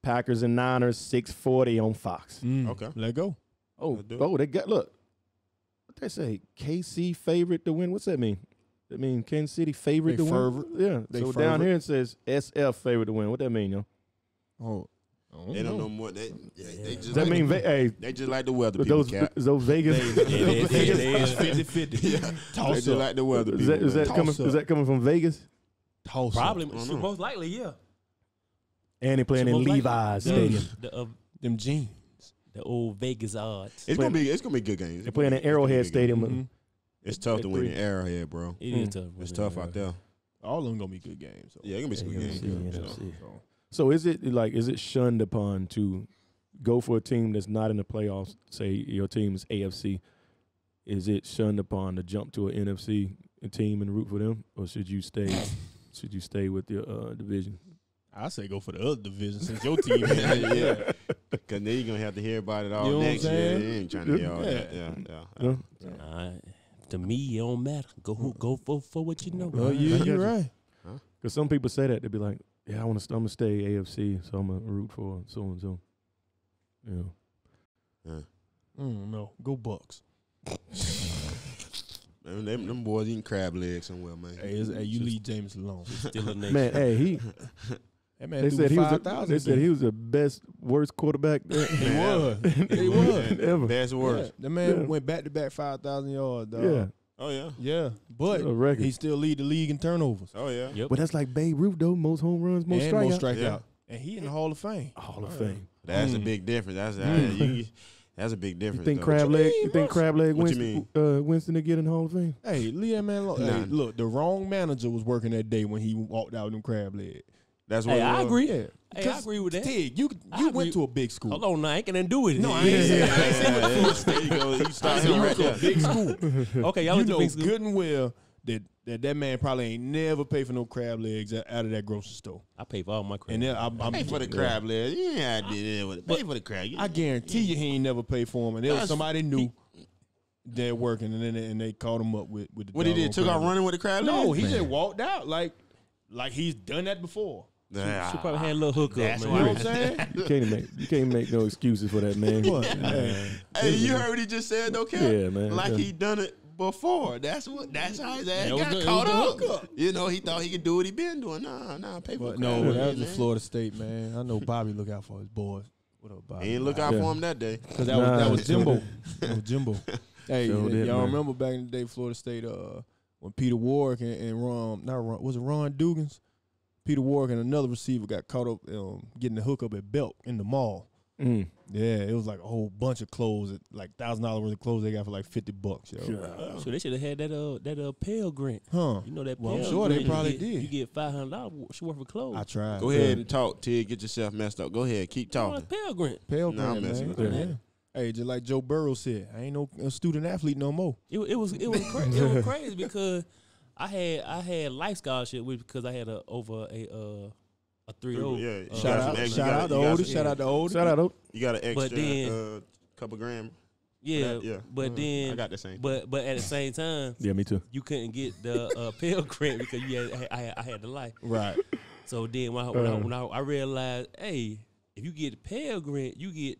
Packers and Niners 640 on Fox. Mm. Okay. Let go. Oh, Let's do it. oh, they got look. What they say? KC favorite to win. What's that mean? That mean Kansas City favorite They to fervor- win? Yeah. they so down fervor. here it says SF favorite to win. What that mean, yo? Oh, I don't They don't know. know more. They, yeah, they just Does that like mean the, Ve- hey? they just like the weather But people. those Cap. those Vegas. *laughs* Yeah, they- they- they 50 50. They Toss just up. like the weather Is that is that coming? up. Is that coming from Vegas? Toss Probably, Up. I don't shoot, know. most likely, yeah. And they playing in Most likely. Levi's The- Stadium. The, uh, Them jeans. the old Vegas odds. It's gonna be. It's gonna be good games. They're playing in Arrowhead Stadium. Mhm. It's tough to win three. in Arrowhead, bro. It is Mm. tough. It's tough out there. All of them gonna be good games. So. Yeah, it's gonna be some good AFC, games. NFC. So, So, So is it like is it shunned upon to go for a team that's not in the playoffs? Say your team is AFC. Is it shunned upon to jump to an NFC team and root for them, or should you stay? *coughs* should you stay with your uh, division? I say go for the other division since your team. in it. *laughs* yeah, because then you're gonna have to hear about it all You know next year. saying? You ain't trying to hear all that. Yeah. Yeah, yeah. Yeah. Nah, to me, it don't matter. Go go for for what you know. Oh I yeah, you're right. Because some people say that they'd be like, "Yeah, I want to. I'm gonna stay AFC, so I'm gonna root for so and so." Yeah. yeah. Mm, no, go Bucks. *laughs* Man, them, them boys eating crab legs somewhere, man. Hey, it's, hey, you leave Jameis alone. Still a *laughs* nation. Man, hey, he. *laughs* That man They said he was. five The, thousand. they said he was the best, worst quarterback. there- He was. He was. Ever. Best Yeah, worst. the man Yeah. went back to back five thousand yards. Dog. Yeah, Oh yeah. yeah, but a he still lead the league in turnovers Oh yeah. Yep. but that's like Babe Ruth though. Most home runs, most and strikeouts. most strikeout, Yeah. and he in the Hall of Fame. Hall of Fame. That's a Mm. big difference. That's Mm. you, that's a big difference. You difference. think though. crab leg? You mean, think crab leg What you Winston, uh, Winston to get in the Hall of Fame? Hey, leave that man alone. Hey, look, the wrong manager was working that day when he walked out with them crab legs. That's what Hey, I agree. Yeah, Hey, I agree with that. Tig, you I you agree. went to a big school. Hold on, now I ain't gonna do it. No, I *laughs* ain't saying I ain't saying Yeah, what yeah. Florida There you go. You I start *laughs* said you him went right to a there. big school. *laughs* Okay, y'all you know big school. good and well that, that that man probably ain't never paid for no crab legs out out of that grocery store. I pay for all my crab. And then I, I'm, Pay for the crab legs. You ain't had to do that with. Pay for the crab. You- I guarantee you he ain't never paid for them. And there was That's- somebody new that working, and then and they called him up with with the What he did? doggone Took crab out running with the crab legs? No, he just walked out like like he's done that before. Nah. she probably had a little hookup, That's man. what I'm saying? You can't make you can't make no excuses for that man. What? Hey, Hey, you heard what he just said, though, Cap? Yeah, man. Like Yeah. he done it before. That's what. That's how his ass That got the- caught up. hookup. You know, he thought he could do what he been doing. Nah, nah, pay for But no, crab that legs, was the. Florida State man. I know Bobby look out for his boys. What up, Bobby? He ain't look out Yeah. for him that day. Because that was that was Jimbo. *laughs* that was Jimbo. Hey, Sure y'all man. remember back in the day, Florida State, uh, when Peter Warrick and, and Ron, not Ron, was it Ron Dugans? Peter Warrick and another receiver got caught up um, getting the hookup at Belk in the mall. Mm. Yeah, it was like a whole bunch of clothes, at like thousand dollars worth of clothes they got for like fifty bucks, yo. So they should have had that uh that uh Pell grant. Huh? You know that Well, I'm Pell sure they grant, you probably get- did. You get five hundred dollars worth of clothes. I tried. Go ahead and talk, Tig. Get yourself messed up. Go ahead. Keep You know talking. that Pell grant. Pale Nah, I'm messing man. with Yeah. Hey, just like Joe Burrow said, I ain't no student athlete no more. It, it was it was cra- it was crazy because I had I had life scholarship with because I had a over a uh a three zero. Yeah, you uh, Shout got out, some extra- shout you got- out the you oldest, shout out the oldest. Shout out, Oak. You got an extra then- uh, couple gram. Yeah, that, yeah. but Uh, then I got the same. but but at the same time Yeah, me too. you couldn't get the uh, *laughs* Pell grant because you had I, had I had the life. Right. So then when I, when, I, Uh. when I, I realized, hey, if you get the Pell grant, you get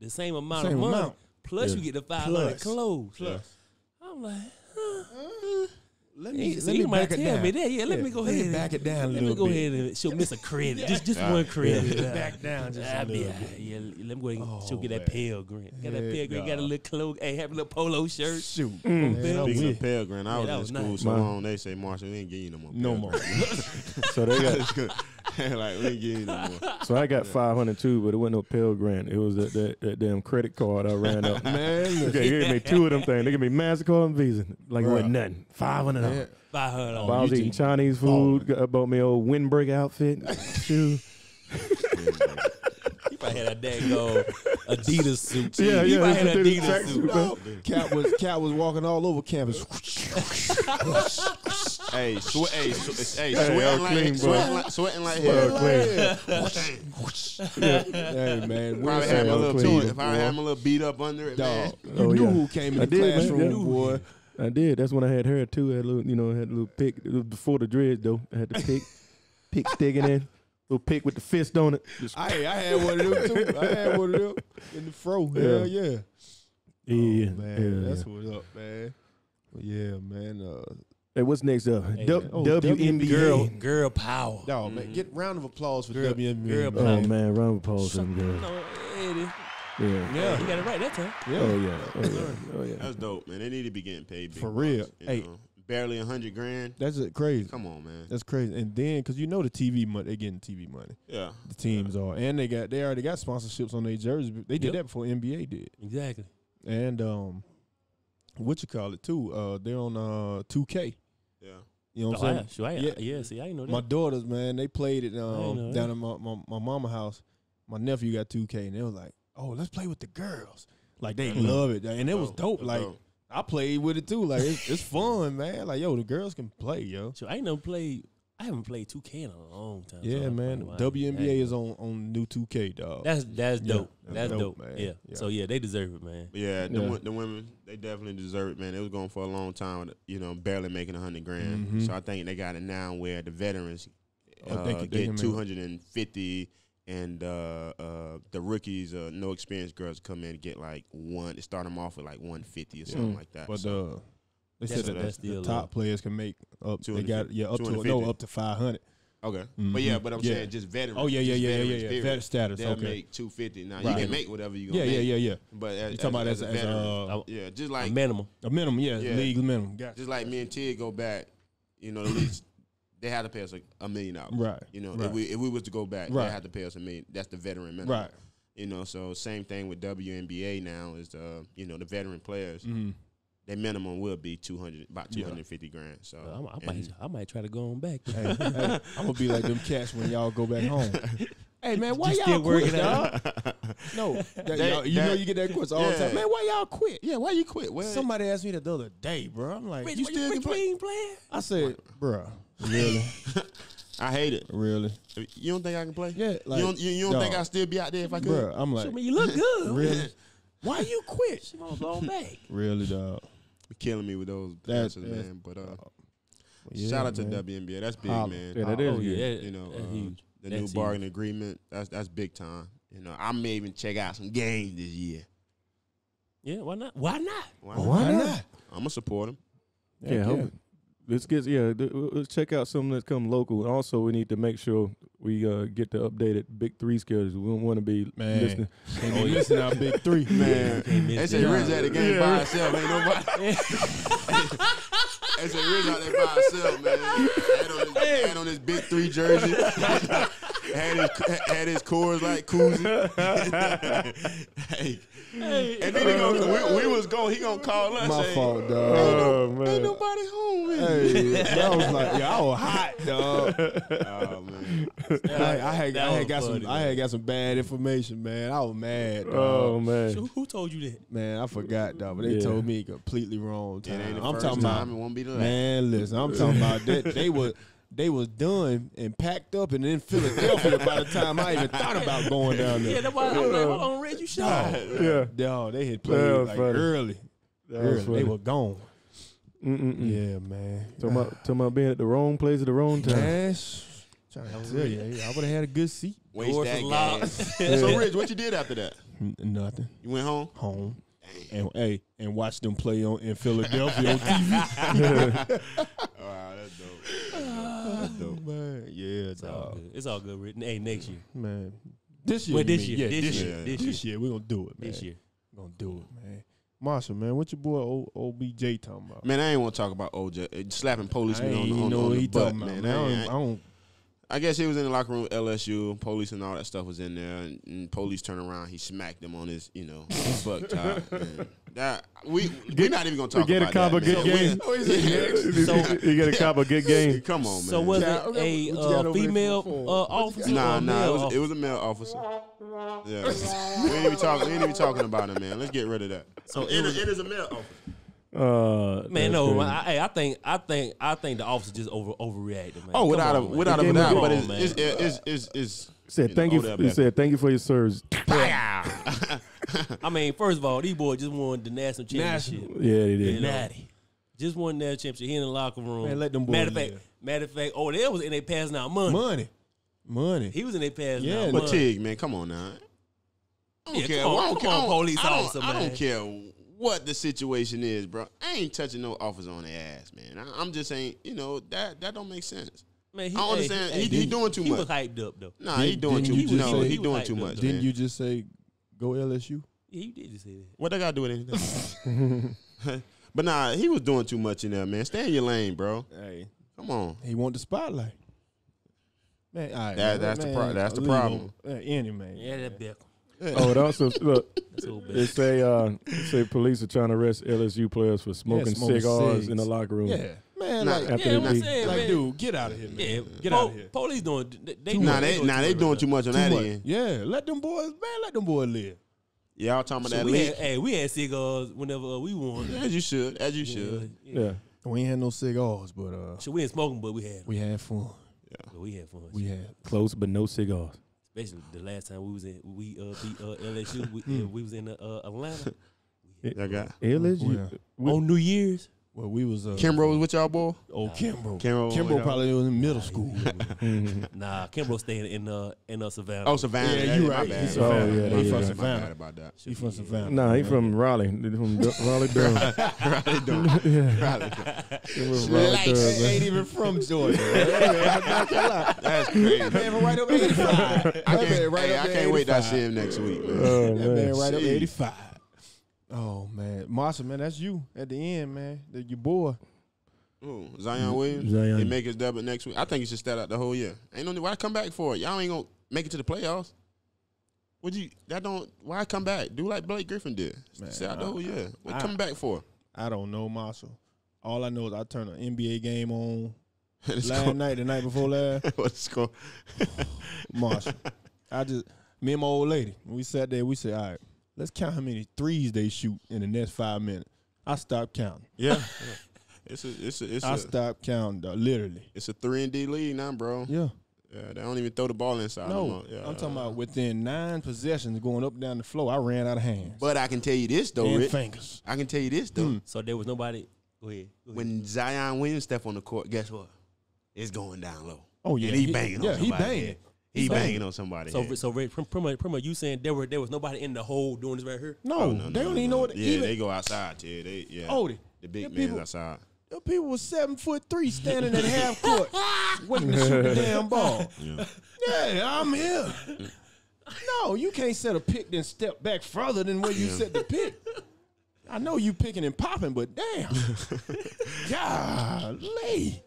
the same amount Same of money amount. plus Yeah. you get the five hundred Plus. clothes. Plus. I'm like, huh. Let He, me, so let he me might back it tell down. me that. Yeah, let Yeah, me go let me ahead. and- back it down a little Let me go bit. ahead and she'll miss a credit, just just Yeah. one credit. Yeah, back down just a I'll be little all bit. Yeah, let me go ahead and Oh, she'll get that man. Pell grant. Got that Heck Pell grant, got a little clothes. Hey, have a little polo shirt. Shoot. Mm. Man, Pell I'm Speaking with of Pell Grant, I Yeah, was that in school nice. so long. They say, Marshall, we ain't getting you no more. No more. Grant." *laughs* *laughs* So they got That's good. *laughs* like we ain't getting no more. *laughs* so I got five hundred too, but it wasn't no Pell Grant. It was that, that, that damn credit card I ran up. *laughs* Man, look. Okay, they gave me two of them things. They give me Mastercard and Visa. Like it wasn't nothing. Five hundred Yeah. dollars. Five hundred While I was you eating Chinese food, got- bought me old windbreak outfit, shoes. He probably had a dang go Adidas suit. Yeah, he yeah, probably had it's a Adidas tracksuit, suit. bro. Cat was cat was walking all over campus. hey, swe- hey, swe- hey, Hey, sweating I'm like clean, bro. sweating like sweating like hell. clean. hey man, Probably had my little clean, beat, if I had my little beat up under it, man. You Oh, knew yeah. who came in I the did, man, classroom, yeah. boy. I did. That's when I had her too. I had a little, you know, had a little pick. It was before the dreads though. I had the pick, *laughs* pick sticking in. Little pick with the fist on it. Just, I, I had one of them too. I had one of them in the fro. Hell yeah. yeah, Oh, man, yeah, that's yeah. what's up, man. But yeah, man. Uh, Hey, what's next up? Hey, Du- man. Oh, WNBA. Girl, girl power. Dog, man, get round of applause for Girl- WNBA. girl man. Oh man, round of applause for them girls. No, Yeah. Yeah. You got it right that time. Yeah. Oh yeah. Oh yeah. Oh yeah. That's dope, man. They need to be getting paid big For real. you Hey. know. Barely a hundred grand. That's it, crazy. Come on, man. That's crazy. And then, cause you know the TV money, they getting TV money. Yeah, The teams are, and they got they already got sponsorships on their jerseys. They did Yep. that before NBA did. Exactly. And um, what you call it too? Uh, they're on uh 2K. yeah. You know what Oh, I'm saying? sure, I, Yeah. yeah. See, I know that. My daughters, man, they played it um, down in my, my my mama house. My nephew got 2K, and they was like, "Oh, let's play with the girls." Like they Mhm. love it, and it was dope. Like dope. I played with it too. Like it's, it's fun, man. Like yo, the girls can play, yo. Sure, I ain't never played. I haven't played 2K in a long time. Yeah, I'm man. like, WNBA dang. is on on new 2K, dog. That's that's Yeah, dope. that's That's dope, dope, man. Yeah. Yeah. So yeah, they deserve it, man. Yeah, the, Yeah. wo- the women they definitely deserve it, man. They was going for a long time, you know, barely making a hundred grand. Mhm. So I think they got it now where the veterans Oh, uh, they can- get two hundred and fifty, and uh, uh, the rookies, uh, no experience girls come in and get like one. They start them off with like one fifty or something Mm. like that. But so, uh, they That's- said that that's the, still top players can make up. They got yeah up to no up to 500. okay, Mhm. but yeah, but I'm Yeah. saying just veterans. Oh yeah, yeah, yeah, yeah, veterans, yeah, yeah. Vet status. They'll okay. make two fifty. Now you can make whatever you yeah, gonna yeah, yeah, yeah. But as, You talking about as, a as, veteran, uh, yeah, just a like minimum. a minimum? Yeah, Yeah. league minimum. Gotcha. just like me and Tig go back, you know, at least they had to pay us a, a million dollars. Right. You know, Right. if we if we was to go back, Right. they had to pay us a million. That's the veteran minimum. Right. You know, so same thing with WNBA now is uh, you know, the veteran players, Mm-hmm. their minimum will be two hundred about two hundred fifty Yeah. hundred and fifty grand. So I, I might I might try to go on back. hey, hey, I'm gonna be like them cats when y'all go back home. *laughs* Hey man, why You y'all quit, working dog? out? No, that- That- y'all- you know you get that question all the time. Man, why y'all quit? yeah, why you quit? Well, Somebody asked me that the other day, bro. I'm like, Rich, you still Rich, can play? you ain't playing? I said, bro, really, *laughs* I hate it. really, You don't think I can play? yeah. Like, you don't, you, you don't think dog. I still be out there if I could? bro, I'm I like, mean, you look good. *laughs* really, why you quit? She gonna go back. Really, dog. Be killing me with those That- answers, that's- man. But uh, Yeah, shout out to man. WNBA. That's big, Holla. man. Yeah, that is oh good. yeah, you know, that's uh, huge. the That's new bargaining agreement. That's that's big time. You know, I may even check out some games this year. Yeah, why not? Why not? Why, Why not? I'm gonna support them. Yeah, hope- let's get yeah. Let's check out something that's come local. And also, we need to make sure we uh, get the updated Big Three schedules. We don't want to be Man. listening. *laughs* Can't missing our big three, *laughs* Man, they say that. Riz at the game by himself. Ain't nobody. *laughs* they say Riz out there by himself, man. Had on his, had on his big three jersey. Had his had his Coors Light koozie. hey. And then he gonna, we, we was going. He gonna call us. My say, fault, dog. Oh Ain't man, nobody home. Man. Hey, I was like, yeah, I was hot, dog. *laughs* Oh man. I, I had, I had got funny, some, I had got some bad information, man. I was mad, dog. oh man. So who told you that? Man, I forgot, dog. But they Yeah. told me completely wrong. It ain't the I'm first talking time. about, It won't be the last. man. Listen, I'm talking about that. They were, they was done and packed up and in Philadelphia by the time I even thought about going down there. Yeah, there. that's why I'm like, hold on, Reg, you shot. Yeah, Dog, they had That played was like funny. early. that early. They funny. were gone. Mm-mm-mm. Yeah, man. Talking about talking about being at the wrong place at the wrong time. Man, sh- trying to tell you, I would have had a good seat. Waste Doors that was locked. gas. *laughs* so Rich, what you did after that? N- nothing. You went home. Home. And hey, and watch them play on in Philadelphia on TV. *laughs* *laughs* Wow, that's dope. That's dope. man, yeah, It's all dog. good. It's all good, Rich. Hey, next year. Man, this year. Well, you this mean. year. yeah, This this year. year. This This year, we gonna do it, man. This year. We're gonna do it, man. Marshall, man, what your boy o- OBJ talking about? Man, I ain't want to talk about OJ uh, slapping I policemen ain't on, even on, know on what the he butt, talking about. man. Man, I, I, don't, ain't- I don't. I guess he was in the locker room with LSU, police and all that stuff was in there, and, and police turned around, he smacked him on his, you know, his butt *laughs* top. and that we we're not even gonna talk about it. get a about cop that. a good man. game. So we- So- *laughs* you get a cop a good game. Come on, man. So was it a uh, female uh, officer? Nah, or nah, it was it was a male officer. Yeah, *laughs* we ain't even talking. We ain't even talking about him, man. Let's get rid of that. So it, is- it is a male officer. Uh, Man, no, crazy. I, hey, I think, I think, I think the officer just over overreacted, man. Oh, Come without a on, man. without a Game doubt, but game. it's it's it's it's, it's said thank know, you. Odell He said thank you for your service. *laughs* I mean, first of all, these boys just won the national championship. Yeah, they You did. know? Just won that championship. He in the locker room. Man, let them boys Matter of fact, matter of fact, oh, they was in their passing out money. Money, money. He was in their passing Yeah, out but But money. Tig, man, come on now. I don't Yeah, care. come on, I don't come care. on, police I don't, officer, I don't care what the situation is, bro. I ain't touching no offers on their ass, man. I, I'm just saying, you know, that that don't make sense. Man, he, I don't hey, understand. hey, He- he doing too he much. He was hyped up though. Nah, he Didn't- doing too. you just no, he he doing too hyped much. Didn't man. you just say go LSU? Yeah, you did just say that. What they got to do with anything? *laughs* *laughs* but nah, he was doing too much in there, man. Stay in your lane, bro. Hey, Come on. he want the spotlight. Man, all right, That- man, that's the man, pro- that's the leave problem. him. Uh, any man. Yeah, that Beckham. Oh, it also look. *laughs* That's old It say uh, it say police are trying to arrest LSU players for smoking, smoking cigars cigs. in the locker room. Yeah, man. Nah, like, After Yeah, they what I'm beat- saying, like, man. dude, get out of here, man. Yeah, get po- out of here. Police doing. They, they Too doing- Nah, they they doing nah, too they much doing too much on Too that much. end. Yeah, let them boys, man, let them boys live. Y'all talking about So that we league? had, hey, we had cigars whenever uh, we won. As you should. As you should. Yeah. Yeah. We ain't had no cigars, but uh, So we ain't smoking, but we had. we had fun. but we had fun. We had. Close but no cigars. Especially the last time we was in, we uh, beat uh, LSU. We, uh, we was in uh, Atlanta Y'all got LSU. Yeah. On New Year's. Well, we was uh, Kimbrough was with y'all, boy? Oh, Kimbrough. Kimbrough. Kimbrough probably was in middle school. *laughs* *laughs* Nah, Kimbrough staying in uh in uh, Savannah. Oh, Savannah. Yeah, you my right. bad. He's Oh, Savannah. yeah, he there you from go. My Savannah. bad about that. He from Savannah. Nah, he from Raleigh. From *laughs* Raleigh, Durham. Raleigh Durham. Raleigh Durham. Raleigh, Durham, man. ain't even from Georgia. That's crazy. That man right up 85. I can't, man right hey, up I can't wait to see him next week, man. Oh That man man. right up Jeez. 85. Oh man, Marsha, man, that's you at the end, man. That your boy. Ooh, Zion Williams. Zion. He make his debut next week. I think he should start out the whole year. Ain't no need. Why come back for it? Y'all ain't gonna make it to the playoffs. Would you? That don't. Why come back? Do like Blake Griffin did. Man, Stay out the whole year. What I- come back for? I don't know, Marshall. All I know is I turned an NBA game on *laughs* The last score- night, the night before last. *laughs* What the score? Marshall. I just me and my old lady, we sat there, we said, all right, let's count how many threes they shoot in the next five minutes. I stopped counting. Yeah. *laughs* It's a it's a it's I a stopped counting, dog, literally. it's a three and D league now, bro. Yeah. Yeah, they don't even throw the ball inside. No. Yeah. I'm talking about within nine possessions going up down the floor, I ran out of hands. But I can tell you this though, and Rick. fingers. I can tell you this though. Mm. So there was nobody. Go ahead. Go ahead. When Zion Williams step on the court, guess what? It's going down low. Oh yeah, And he banging on Yeah, he somebody. banging. He He banging banging. on somebody. so head. so Red, from pretty much, pretty much you saying there were there was nobody in the hole doing this right here. No, Oh, no, they no, don't even no. know what. Yeah, even, they go outside, Ted. They yeah. Oh, the, the big them man's people- outside. them people was seven foot three standing at half court waiting to shoot the damn ball. Yeah. Yeah, I'm here. No, you can't set a pick then step back further than where you set the pick. I know you picking and popping, but damn, *laughs* golly,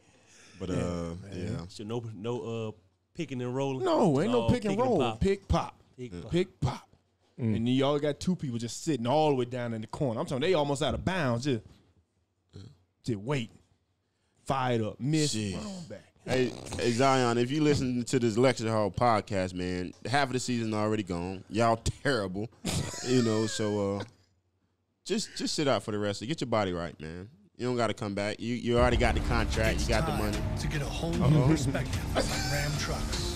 But uh, yeah. So no no uh picking and rolling. no, ain't no Oh, pick and pick and roll, pop. pick pop, Pick, pop. pick pop, and y'all got two people just sitting all the way down in the corner. I'm talking, they almost out of bounds, just, just wait, fired up, miss, Shit. run back. Hey, hey Zion, if you listen to this lecture hall podcast, man, half of the season already gone. Y'all *laughs* terrible, you know. So uh, just just sit out for the rest. of it. Get your body right, man. You don't got to come back. You you already got the contract. You got the money. to get a whole new perspective on Ram trucks. *laughs*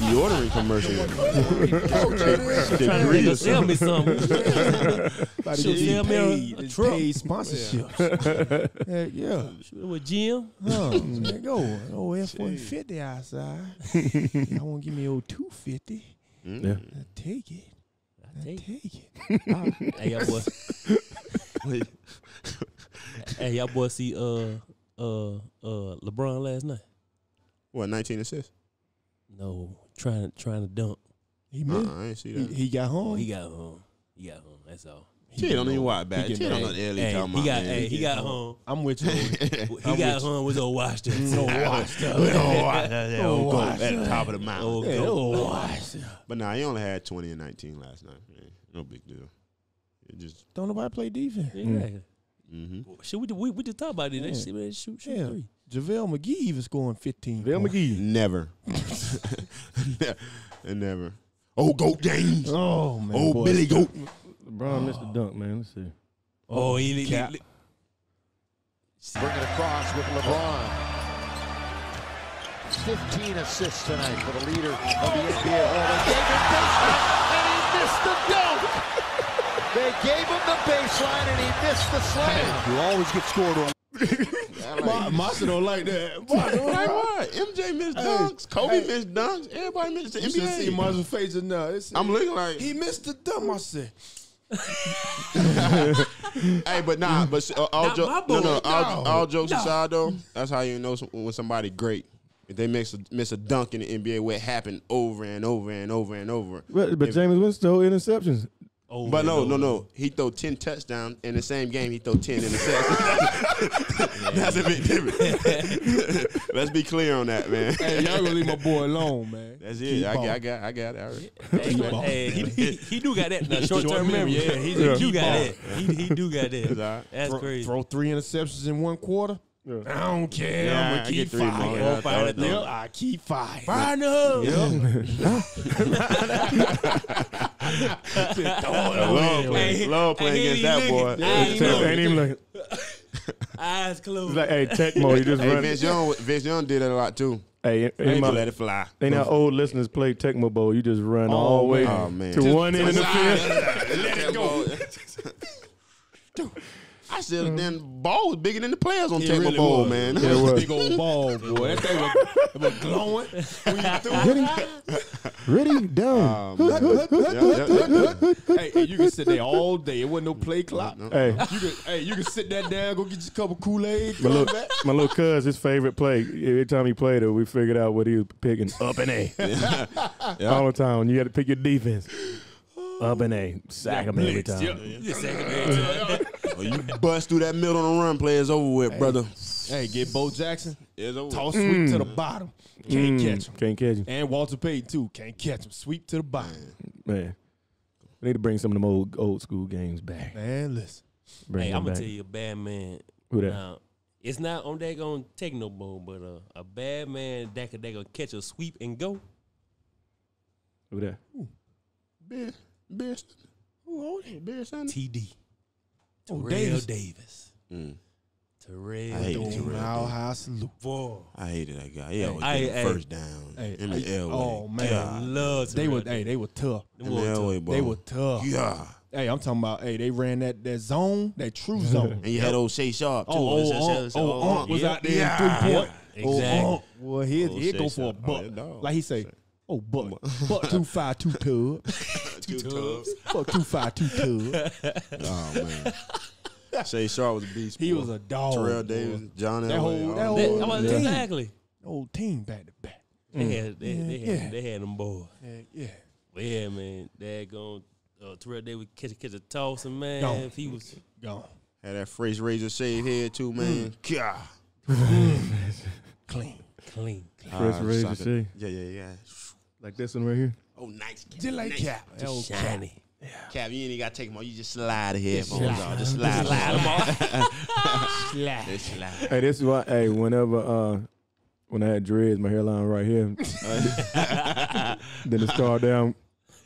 The ordering commercial. Trying to make sell me something. *laughs* *laughs* About to Should get sell me a- paid, a it's truck. paid sponsorships. Heck yeah. With Jim. Huh, there go. Oh, F one fifty outside. I want to give me old two fifty. Mm. Yeah. I take it. I I take it. take it. Hey, y'all boys. Hey, y'all boys see uh uh uh LeBron last night? What, 19 assists? No, trying trying to dunk. He Uh-uh. I ain't see He, that. he got Oh, home. he got home. He got home. That's all. He don't even watch back. He He don't know home. the hell he Hey, he got hey, he got home. I'm with you. He got home was old Washington. No washed up. Watch that. Oh, Oh, go at the top of the mountain. Oh, Yeah, go. oh, washed up. But nah, he only had 20 and 19 last night. man. No big deal. It just, Don't nobody play defense. Exactly. Hmm Should we, we we just talked about it. They Yeah. shoot, man, shoot, shoot Yeah. three. JaVale McGee even scoring 15. Bill points. McGee. Never. *laughs* Never. Oh, Goat James. Oh, man. Oh, boy. Billy Goat. LeBron missed the dunk, man. Let's see. Oh, he, he, Kap. he- Bring it across with LeBron. 15 assists tonight for the leader of the NBA. Oh, they gave him the baseline. They gave him the baseline, and he missed the slam. You always get scored on. Ma- Massa don't like that. *laughs* Massa don't Like like what? MJ missed dunks. Kobe missed dunks. Everybody missed the You should see NBA. Marshall's face just now. It's- I'm looking like He missed the dunk. I said, *laughs* Hey, but nah, but uh, all Not jo- no, no, all, No. all jokes No. aside though, that's how you know some, when somebody great. If they miss a, miss a dunk in the NBA, where it happened over and over and over and over. But, but If- Jameis Winston interceptions. Over But no, no, over. no. He throw ten touchdowns in the same game. He throw ten interceptions. *laughs* *laughs* That's a big difference. Let's be clear on that, man. Hey, y'all gonna leave my boy alone, man. That's Keep it. I, balling. got- I got, I got it. All right. Hey, but, hey, he, he, he do got that in the short term memory. memory, yeah, he's he a do got ball. that. He, he do got It's that. That's throw, crazy. throw three interceptions in one quarter. I don't care. Yeah, I'm I gonna keep get firing. Yeah, Four, five, throw it. Yep, I keep firing. Fire in the hub. I love playing, Hey, love playing hey, against he that boy. looking. Ain't Hey, even- look. ain't even like, Eyes closed. it's like, hey, Tecmo, you just Hey, run. Vince Young, Vince Young did that a lot too. Hey, He ain't, my, let it fly. ain't how old listeners play Tecmo Bowl. You just run oh, all the way Oh, man. to one end of the field. Let it go. *laughs* I said, then ball was bigger than the players on It Tecmo really Bowl, was. man. Yeah, it *laughs* was. Big old ball, boy. That thing was, it was glowing. When you threw it. Ready? *laughs* Down. Um, yeah, yeah, yeah. hey, and you can sit there all day. It wasn't no play clock. Hey, You can, hey, you can sit that down, go get you a couple Kool Aid. my little, my little cuz, his favorite play, every time he played it, we figured out what he was picking. Up and A. *laughs* All the time. You had to pick your defense. Up and A. Sack him every time. Oh, *laughs* you bust through that middle and run play, it's over with, brother. Hey, get Bo Jackson, It's over. toss sweep to the bottom. Can't catch him. Can't catch him. And Walter Payton too. Can't catch him. Sweep to the bottom. Man. We need to bring some of them old old school games back. Man, listen. Bring Hey, I'm gonna tell you a bad man. Who that? Now, it's not on that gonna take no bowl, but uh, a bad man that could that gonna catch a sweep and go. Who that? Bear, Bear, who old is Bear Sanders? TD. Oh, Terrell Davis. Davis. Mm. Terrell I hate Davis. Terrell. Mile high salute. Boy. I hated that guy. He always Hey, get the hey. first down Hey, in the hey, Elway. oh, man. God. Love They were, hey, they were tough. Them In the boys tough. They were tough. Yeah. Hey, I'm talking about. Hey, they ran that that zone, that true *laughs* zone. And you had old Shay Sharpe, too. Oh, oh, Shay- oh, Shay- oh, oh, was yeah. out there yeah. three point. Exactly. Oh, Unc, boy, he'd, Oh, he'd go for a Oh, buck. like he say, oh, buck, buck two five two tub, Two tubs. buck two five two tub. Oh, man. Shay Sharpe was a beast. He boy. was a dog. Terrell boy. Davis, John That Elway. whole- all that them. That- whole- I was- Yeah. Exactly. Old team back to back. They had mm. they, they Yeah. had they had them boys. Yeah, yeah. But yeah, man, that going uh, Terrell Davis catch catch a toss and man, Gone. if he was Gone. Had that phrase razor shave head, too, man. Mm. God. Mm. *laughs* Clean. Clean. Fresh Ah, razor sucker. shave. Yeah, yeah, yeah. Like this one right here. Oh, nice. Kap. Just like nice. Kap. That old Kap. Shiny. Kap, you ain't got to take them off. You just slide the headphones slide. off. Just slide, them off. *laughs* Slap. Just slide. Hey, this is why. Hey, whenever uh, when I had dreads, my hairline right here. *laughs* then it started down.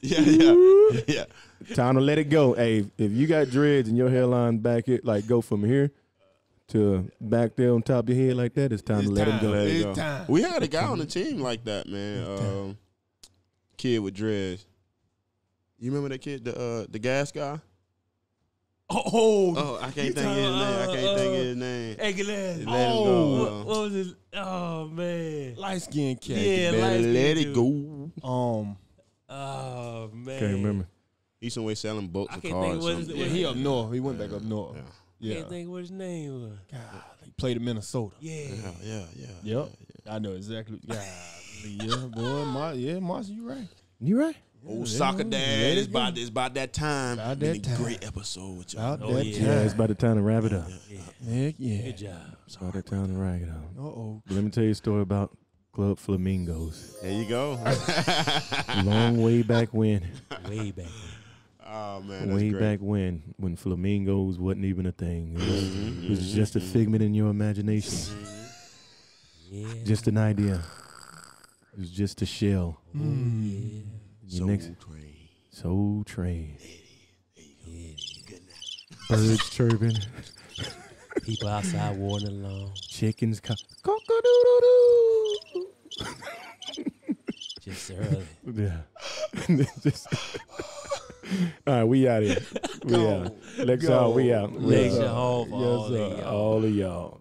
Yeah, yeah, yeah. Time to let it go. Hey, if you got dreads and your hairline back it, like go from here to back there on top of your head like that, it's time It's to let time. him go. Let it It's go. time. We had a guy on the team like that, man. Um, kid with dreads. You remember that kid, the uh, the gas guy? Oh, Oh, I can't think of his name. I can't about, think of uh, his name. Aguilar. Let him Oh, go. What, what was his? Oh man. Light skin cat. Yeah, Better light-skinned let it dude. go. Um, Oh man. Can't remember. He's somewhere selling books I or can't cars. think or what his- something. yeah, he up north. He went back up north. Yeah. Yeah. Can't think what his name was. God, he played in Minnesota. Yeah. Yeah, yeah, yeah. Yep. I know exactly. God, yeah, boy. Mar- yeah, Marcy, you right. You right? Old Yeah, soccer dad. let It's about, it's about that time. About that time. great episode with y'all. About Oh, that yeah. time. Yeah, it's about the time to wrap it up. Heck yeah. Good job. It's about the time to wrap it up. Uh oh. Let me tell you a story about Club Flamingos. There you go. Long way back when, Way back. Oh man, that's way great. back when, when flamingos wasn't even a thing. It was, it was just a figment in your imagination, Yeah. just an idea. It was just a shell. Hmm. yeah. Your Soul next Train. soul train, yeah. birds chirping, People outside warning along. chickens co- cock-a-doodle-doo. Just early. *laughs* Yeah. *laughs* Just- All right, we out here. We *laughs* out. Lex out. We out. We Lecture out. hall for Yes, all y'all. All of y'all.